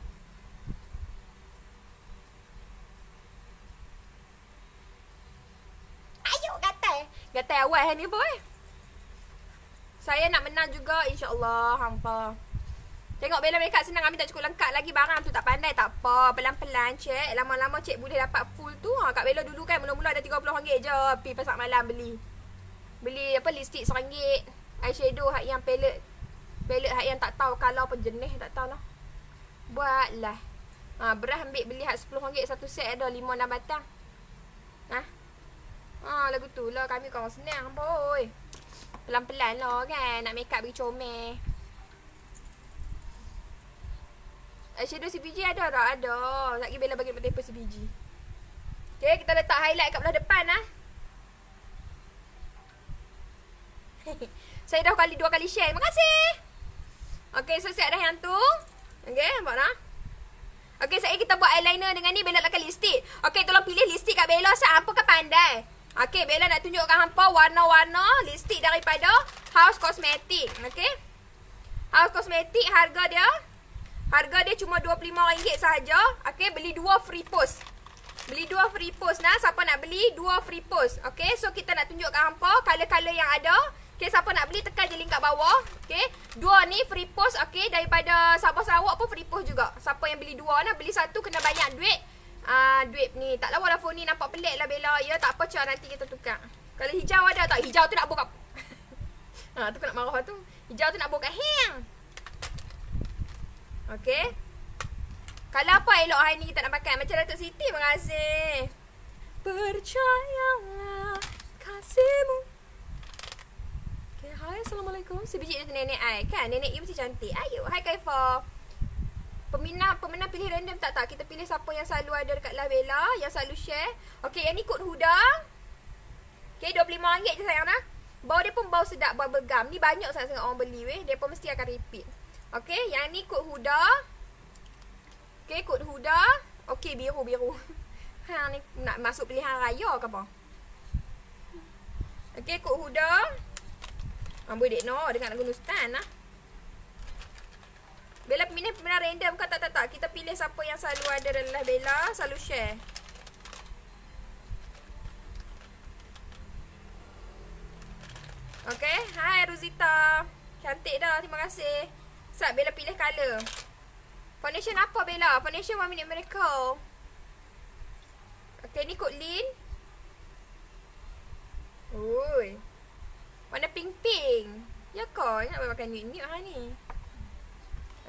Speaker 1: Ayo gatai Gatai awal hari ni boy Saya nak menang juga InsyaAllah Hampa. Tengok Bella makeup senang Kami tak cukup lengkap lagi Barang tu tak pandai Tak apa. Pelan-pelan cek Lama-lama cek boleh dapat full tu. Ha, Kak Bella dulu kan Mula-mula ada RM30 je Pergi pasar malam beli. Beli apa lipstick RM1 Eyeshadow hak yang palette. Palette hak yang tak tahu Kalau apa jenis tak tahu lah Buatlah. Ha, Beras ambil beli hak RM10 Satu set ada 5-6 batang. Ha Ha, lagu tu lah kami kawan senang boy. Pelan-pelan lah kan nak make up bagi comel. Eyeshadow CBG ada tak? Ada. Lagi Bella bagi paper CBG. Okay, kita letak highlight kat belah depan lah. [laughs] Saya dah kali dua kali share. Terima kasih. Okay, so siap dah yang tu. Okay, nampak tak? Okay, saya kita buat eyeliner dengan ni Bella letakkan lipstick. Okay, tolong pilih lipstick kat Bella. Saya hampa ke pandai. Okay, Bella nak tunjukkan hampa warna-warna lipstick daripada House Cosmetic. Okay. House Cosmetic harga dia harga dia cuma RM25 sahaja. Okay, beli dua free post. Beli dua free post nah. Siapa nak beli dua free post. Okay, so kita nak tunjukkan hampa color-color yang ada. Okay, siapa nak beli tekan je link kat bawah. Okay, dua ni free post. Okay, daripada Sabah Sarawak pun free post juga. Siapa yang beli dua nak beli satu kena banyak duit. Uh, duit ni. Tak lawa lah phone ni nampak pelik lah Bella. Ya, tak apa Cak nanti kita tukar. Kalau hijau ada tak? Hijau tu nak buka. ha, [laughs] tu nak marah tu. Hijau tu nak buka hang. Okay. Kalau apa elok hari ni kita nak pakai macam Datuk Siti kasih. Percayalah kasihmu. Okay, hai Assalamualaikum. Sebiji nenek ai kan? Nenek you mesti cantik. Ayo, hai Kaifa. Pemenang pemenang pilih random tak tak. Kita pilih siapa yang selalu ada dekat Bella, yang selalu share. Okey, yang ni kod Huda. Okey, RM25 je sayang nah. Bau dia pun bau sedap bubble gum. Ni banyak sangat-sangat orang beli weh. Dia pun mesti akan repeat. Okey, yang ni kod Huda. Okey, kod Huda. Okey, biru-biru. [laughs] Ha ni nak masuk pilihan raya ke apa? Okey, kod Huda. Ambil dek no dengan nak guna stand lah. Bella pilih pemenang random ke tak tak tak. Kita pilih siapa yang selalu ada dalam live Bella, selalu share. Okay, hai Rosita. Cantik dah, terima kasih. Sat Bella pilih color. Foundation apa Bella? Foundation One Minute Miracle. Okay, ni kod Lin. Ui. Warna pink-pink. Ya kau, nak pakai nude-nude ha ni.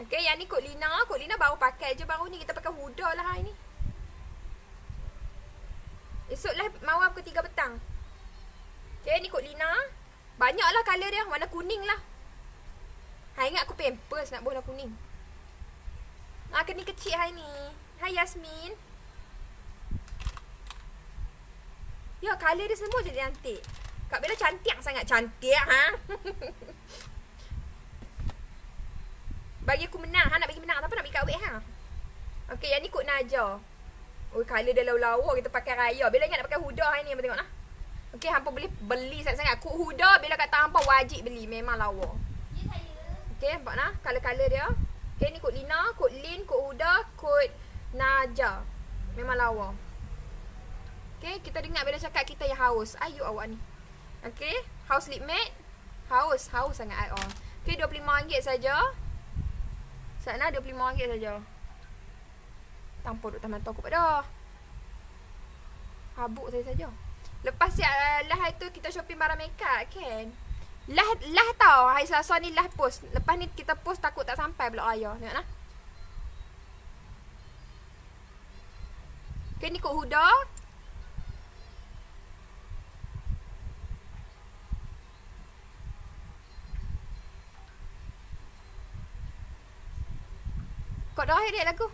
Speaker 1: Okay, yang ni kod Lina. Kod Lina baru pakai je baru ni. Kita pakai huda lah hari ni. Esok lah mawar pukul 3 petang. Okay, ni kod Lina. Banyak lah colour dia. Warna kuning lah. Ha, ingat aku pampers nak bola kuning. Ha, kena kecil hari ni. Hai Yasmin. Ya, colour dia semua jadi cantik. Kak Bella cantik sangat. Cantik, ha? [laughs] Bagi aku menang. Ha nak bagi menang. Apa nak bagi kat awet ha? Okay yang ni kod Naja. Oh color dia lawa-lawa kita pakai raya. Bila ingat nak pakai huda hari ni. Apa tengok lah. Okay hampa boleh beli sangat-sangat. Kod huda bila kata hampa wajib beli. Memang lawa. Okay nampak nah. Color-color dia. Okay ni kod Lina. Kod Lin. Kod huda. Kod Naja. Memang lawa. Okay kita dengar bila cakap kita yang haus. Ayu awak ni. Okay. Haus lip matte. Haus. Haus sangat I all. Okay RM25 saja. Sana RM25 saja. Tanpa duk taman aku pada. Habuk saya saja. Lepas siap uh, lah itu kita shopping barang makeup kan. Lah lah tau hari Selasa ni lah post. Lepas ni kita post takut tak sampai pula raya. Tengok nah. Okay, ni kod Huda. Kod dah akhir lagu.